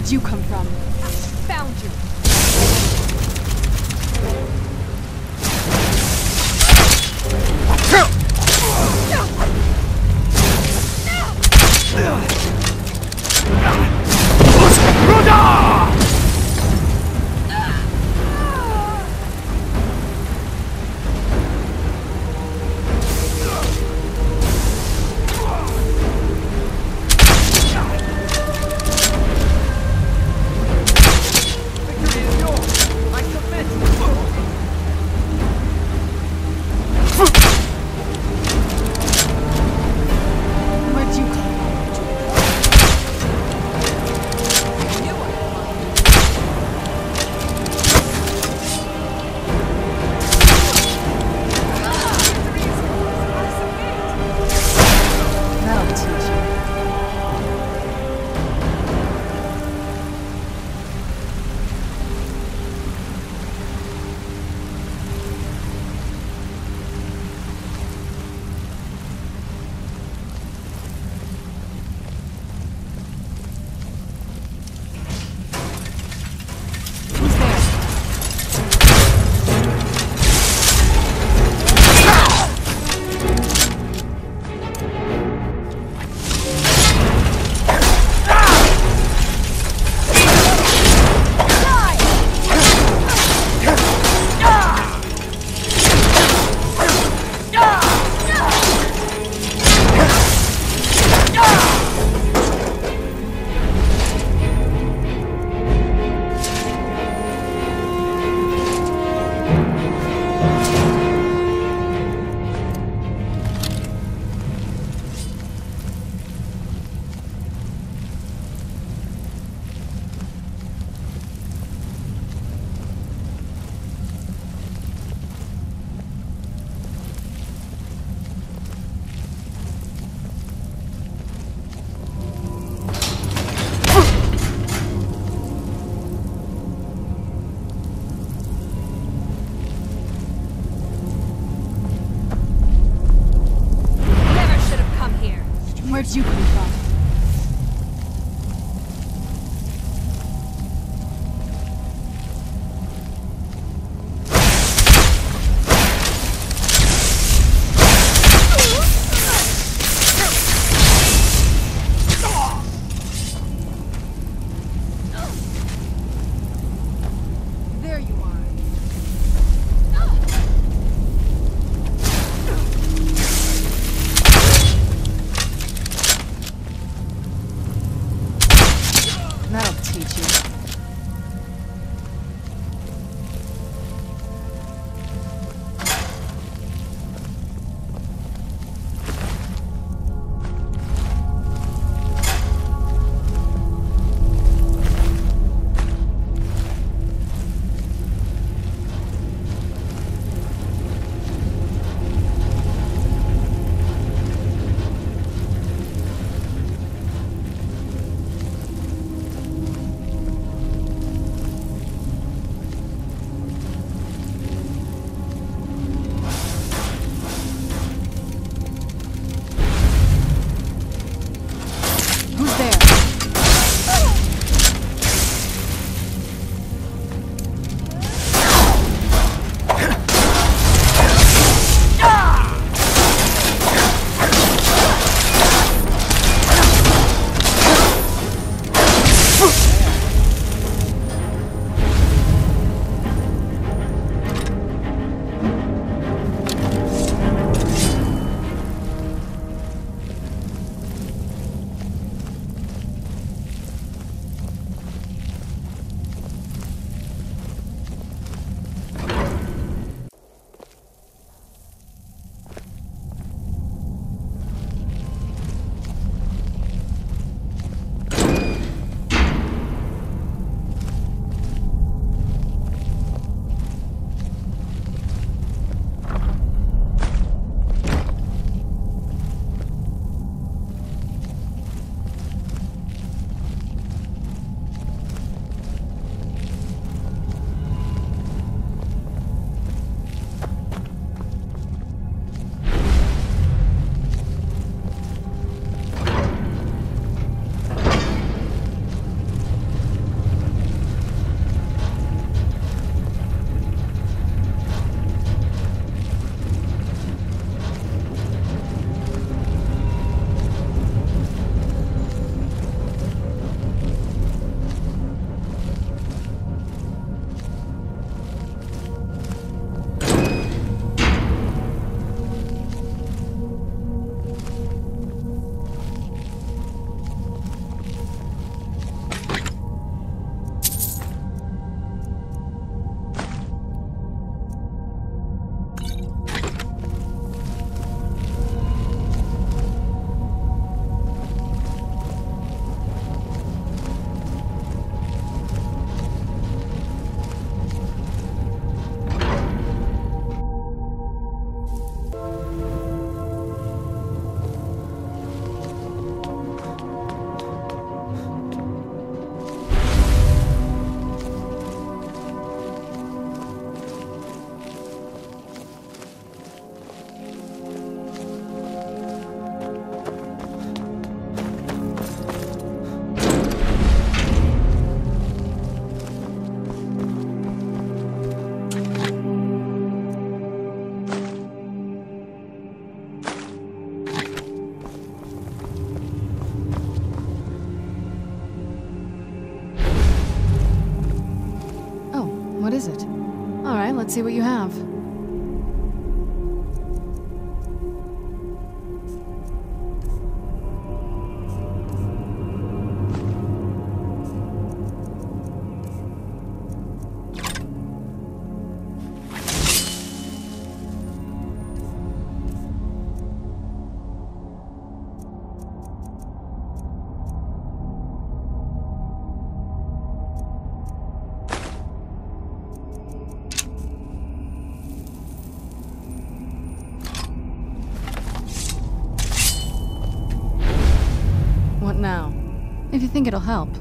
Where'd you come from? Let's see what you have. Think it'll help.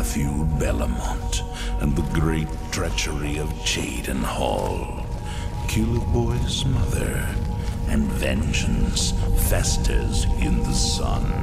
Mathieu Bellamont and the great treachery of Cheydinhal? Boy's mother, and vengeance festers in the sun.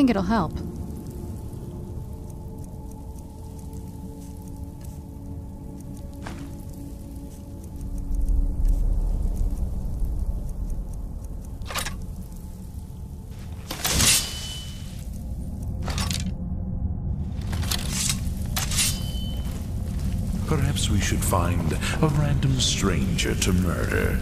think it'll help. Perhaps we should find a random stranger to murder.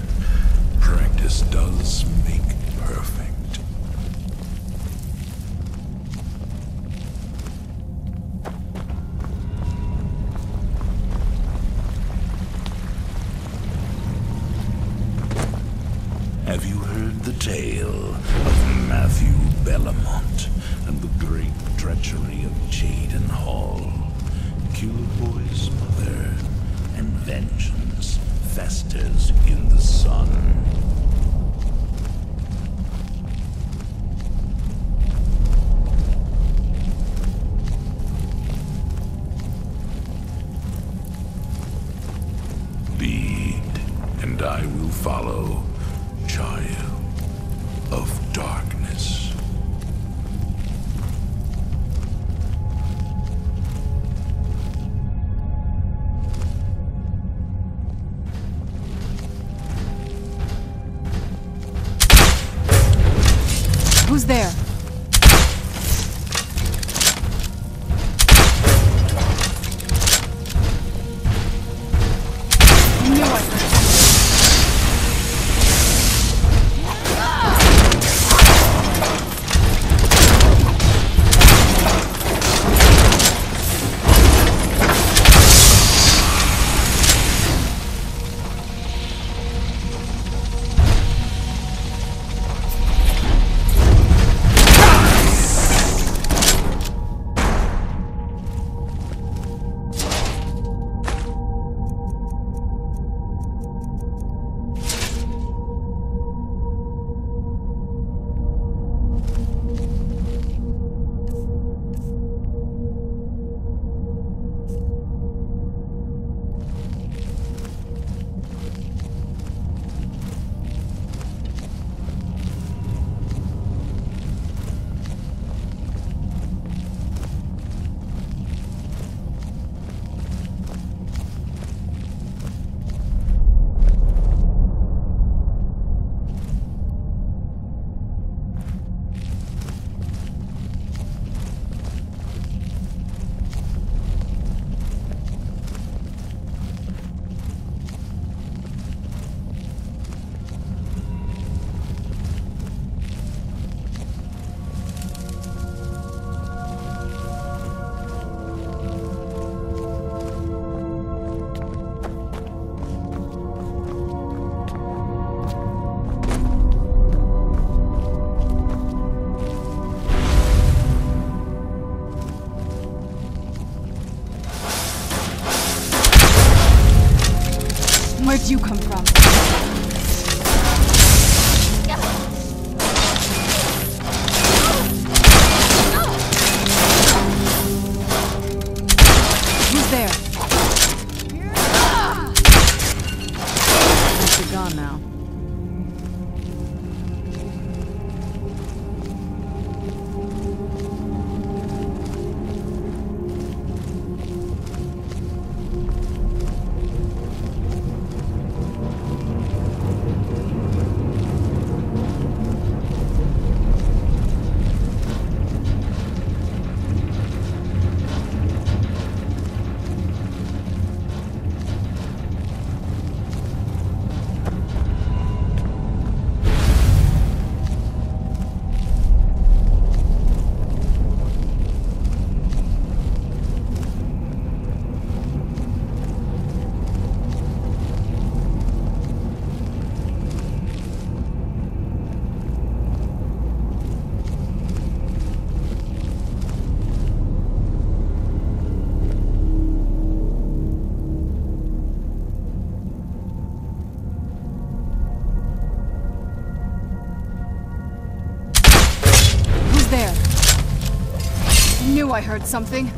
I heard something.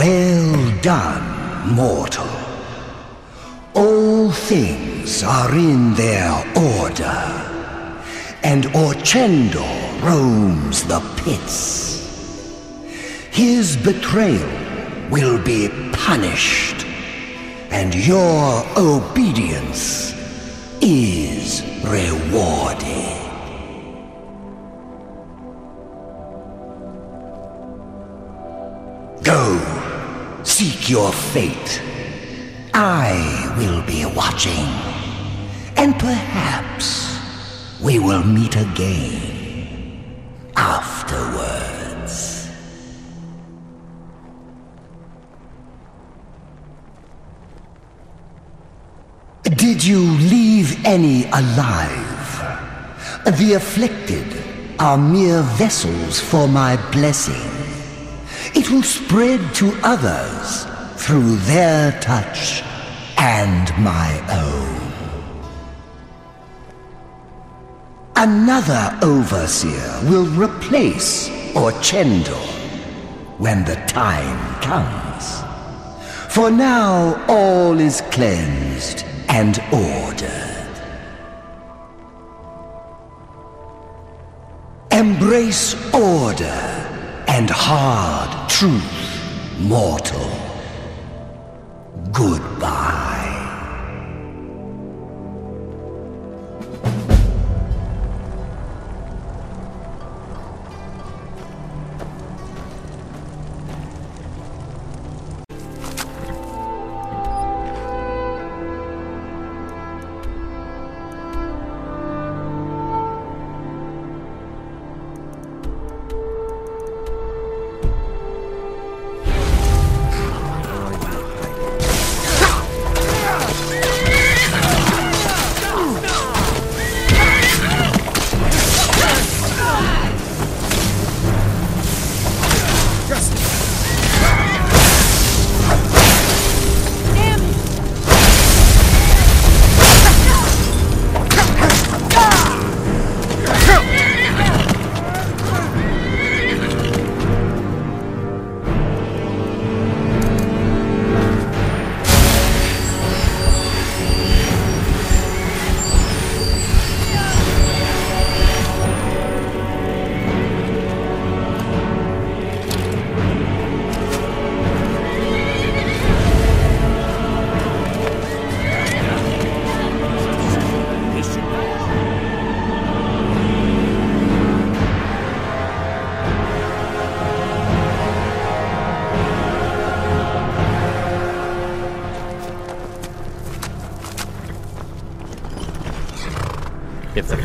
Well done, mortal. All things are in their order, and Orchendor roams the pits. His betrayal will be punished, and your obedience is rewarded. Your fate. I will be watching, and perhaps we will meet again afterwards. Did you leave any alive? The afflicted are mere vessels for my blessing. It will spread to others through their touch and my own. Another overseer will replace Orchendor when the time comes. For now, all is cleansed and ordered. Embrace order and hard truth, mortal.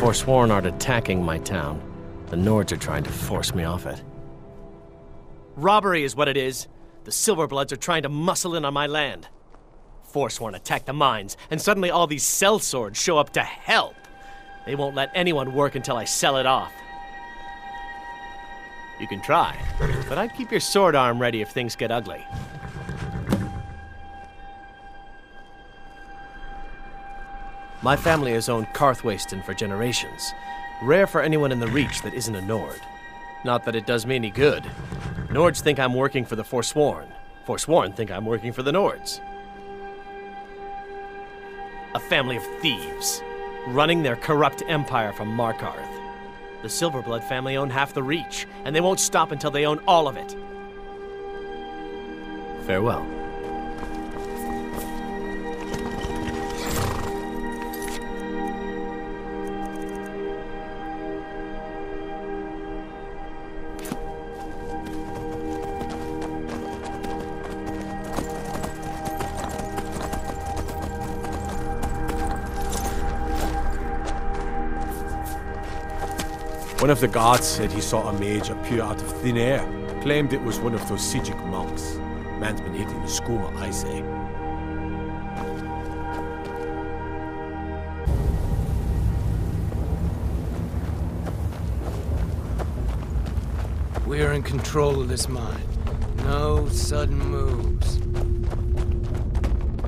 Forsworn aren't attacking my town, the Nords are trying to force me off it. Robbery is what it is. The Silverbloods are trying to muscle in on my land. Forsworn attack the mines, and suddenly all these sellswords show up to help. They won't let anyone work until I sell it off. You can try, but I'd keep your sword arm ready if things get ugly. My family has owned Karthwasten for generations. Rare for anyone in the Reach that isn't a Nord. Not that it does me any good. Nords think I'm working for the Forsworn. Forsworn think I'm working for the Nords. A family of thieves, running their corrupt empire from Markarth. The Silverblood family own half the Reach, and they won't stop until they own all of it. Farewell. One of the guards said he saw a mage appear out of thin air. Claimed it was one of those Psijic monks. Man's been hitting the skooma, I say. We are in control of this mine. No sudden moves.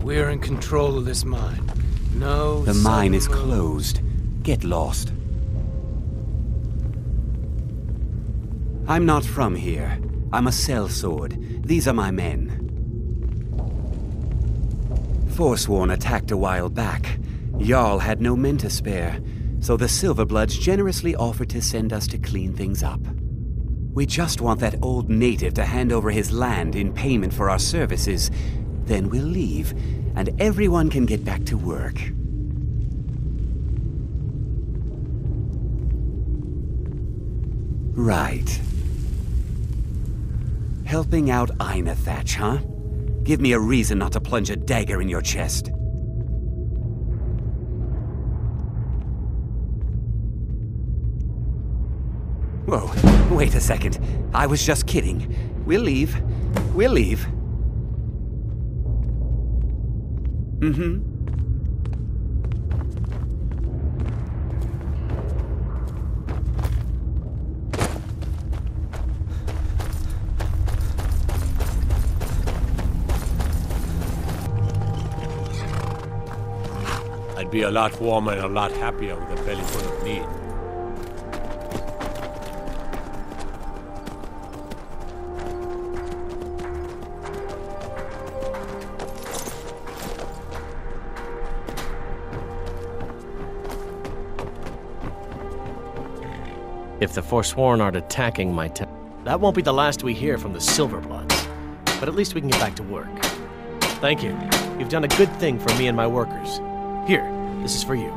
We are in control of this mine. No The mine is moves. closed. Get lost. I'm not from here. I'm a sellsword. These are my men. Forsworn attacked a while back. Jarl had no men to spare, so the Silverbloods generously offered to send us to clean things up. We just want that old native to hand over his land in payment for our services. Then we'll leave, and everyone can get back to work. Right. Helping out Ainethach, huh? Give me a reason not to plunge a dagger in your chest. Whoa, wait a second. I was just kidding. We'll leave. We'll leave. Mm-hmm. I'd be a lot warmer and a lot happier with a belly full of meat. If the Forsworn aren't attacking my town, that won't be the last we hear from the Silverbloods. But at least we can get back to work. Thank you. You've done a good thing for me and my workers. Here, this is for you.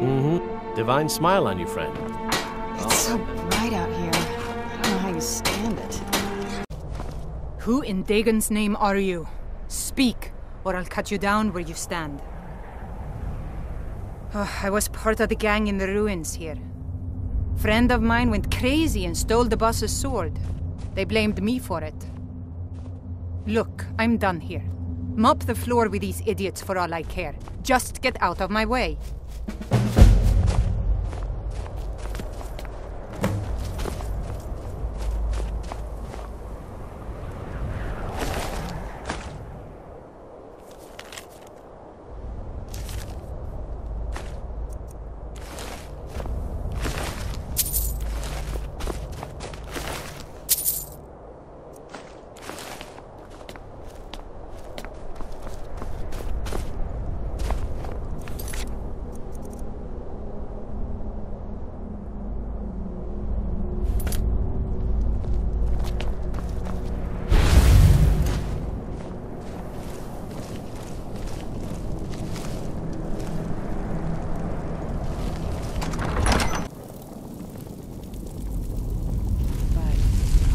Mm-hmm. Divine smile on you, friend. It's so bright out here. I don't know how you stand it. Who in Dagon's name are you? Speak, or I'll cut you down where you stand. Oh, I was part of the gang in the ruins here. Friend of mine went crazy and stole the boss's sword. They blamed me for it. Look, I'm done here. Mop the floor with these idiots for all I care. Just get out of my way.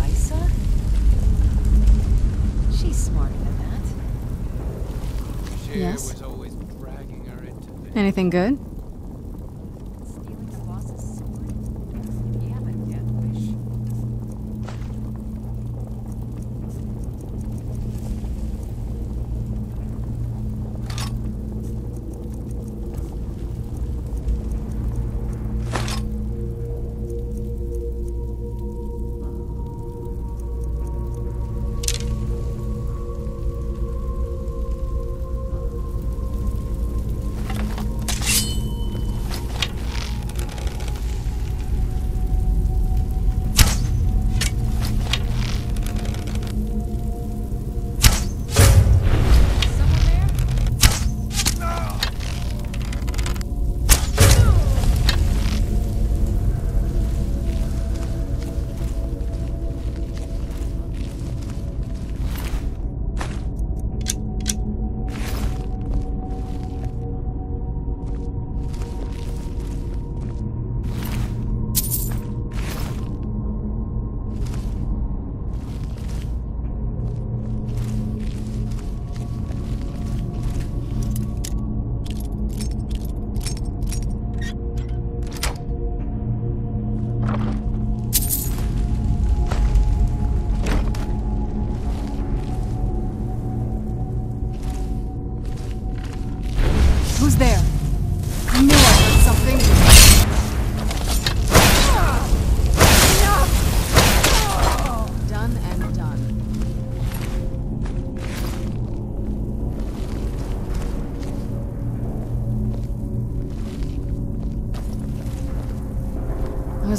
Isa? She's smarter than that. She Yes? was always dragging her good?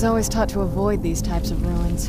Was always taught to avoid these types of ruins.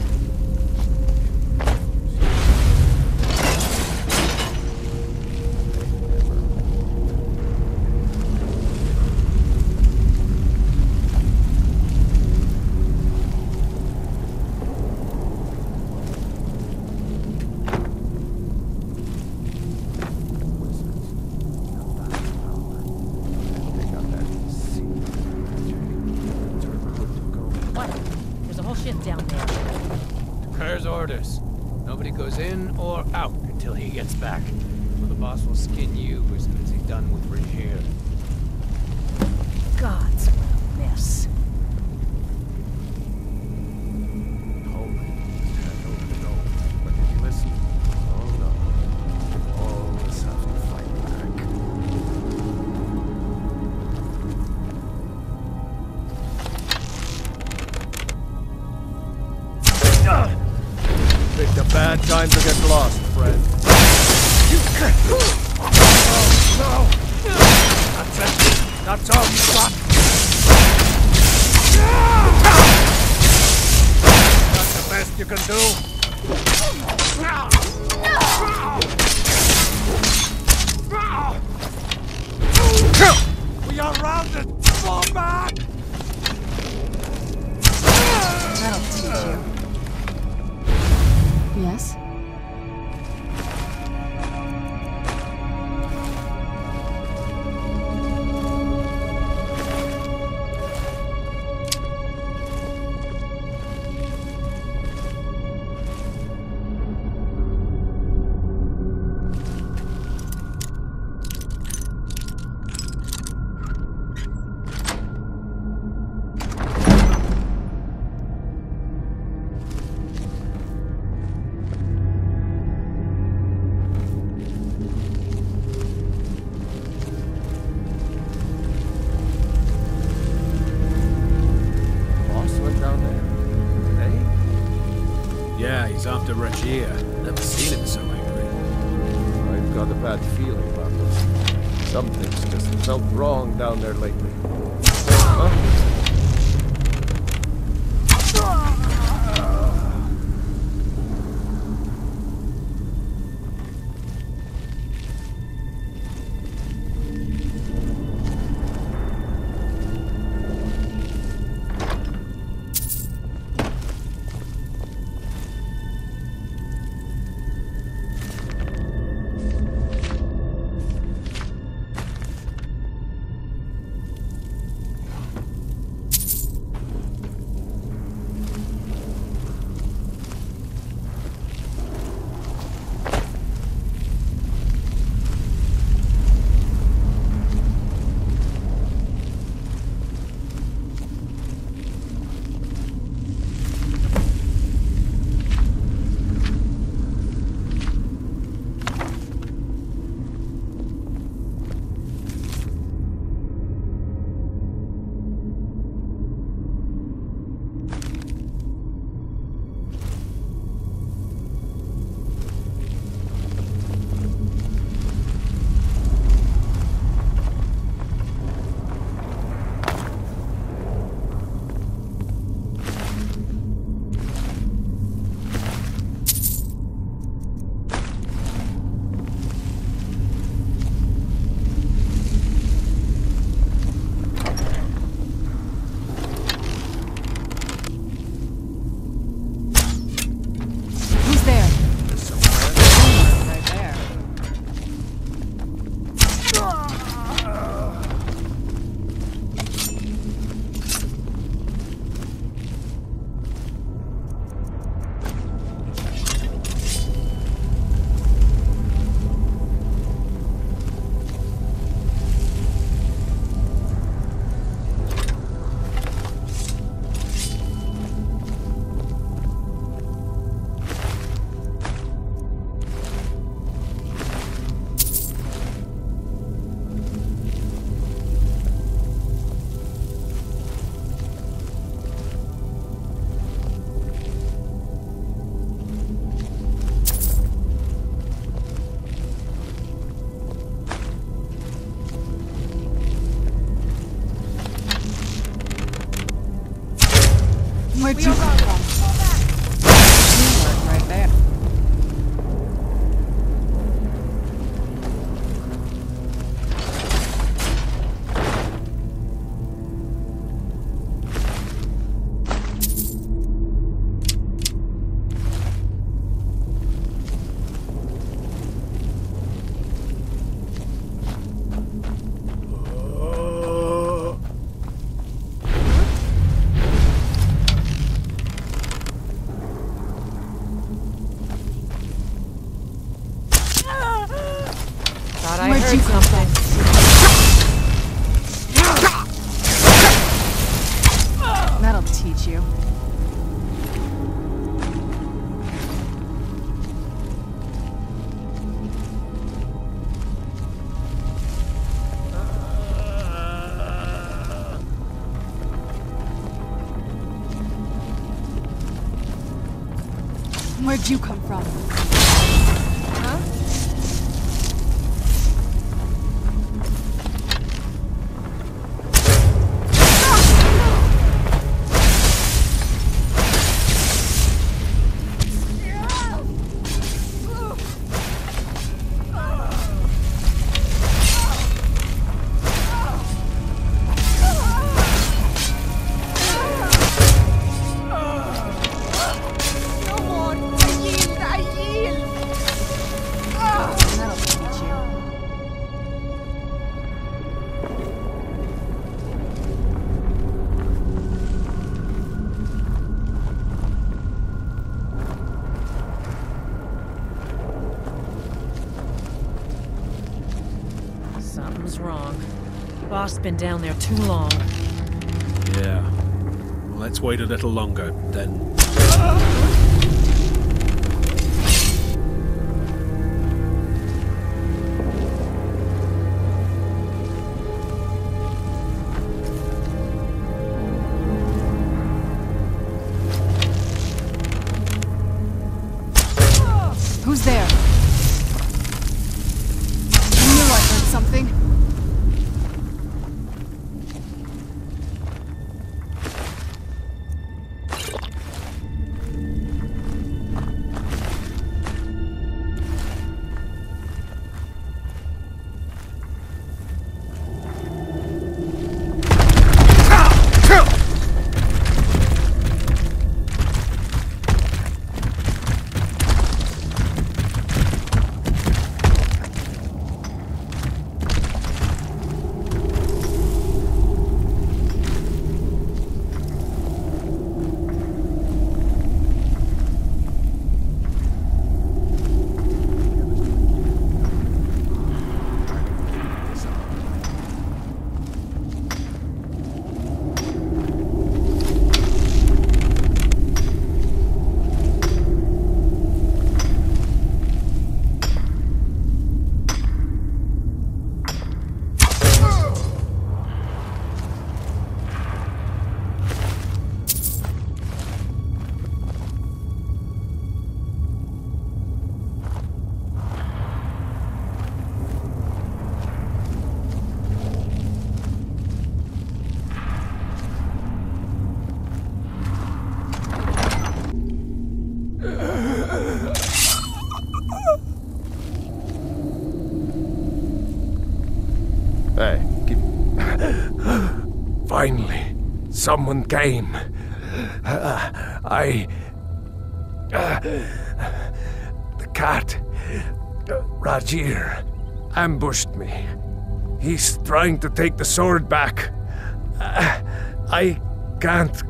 Where'd you come from? Been down there too long. Yeah. Let's wait a little longer, someone came. Uh, I. uh, the cat, uh, Rajir, ambushed me. He's trying to take the sword back. I can't.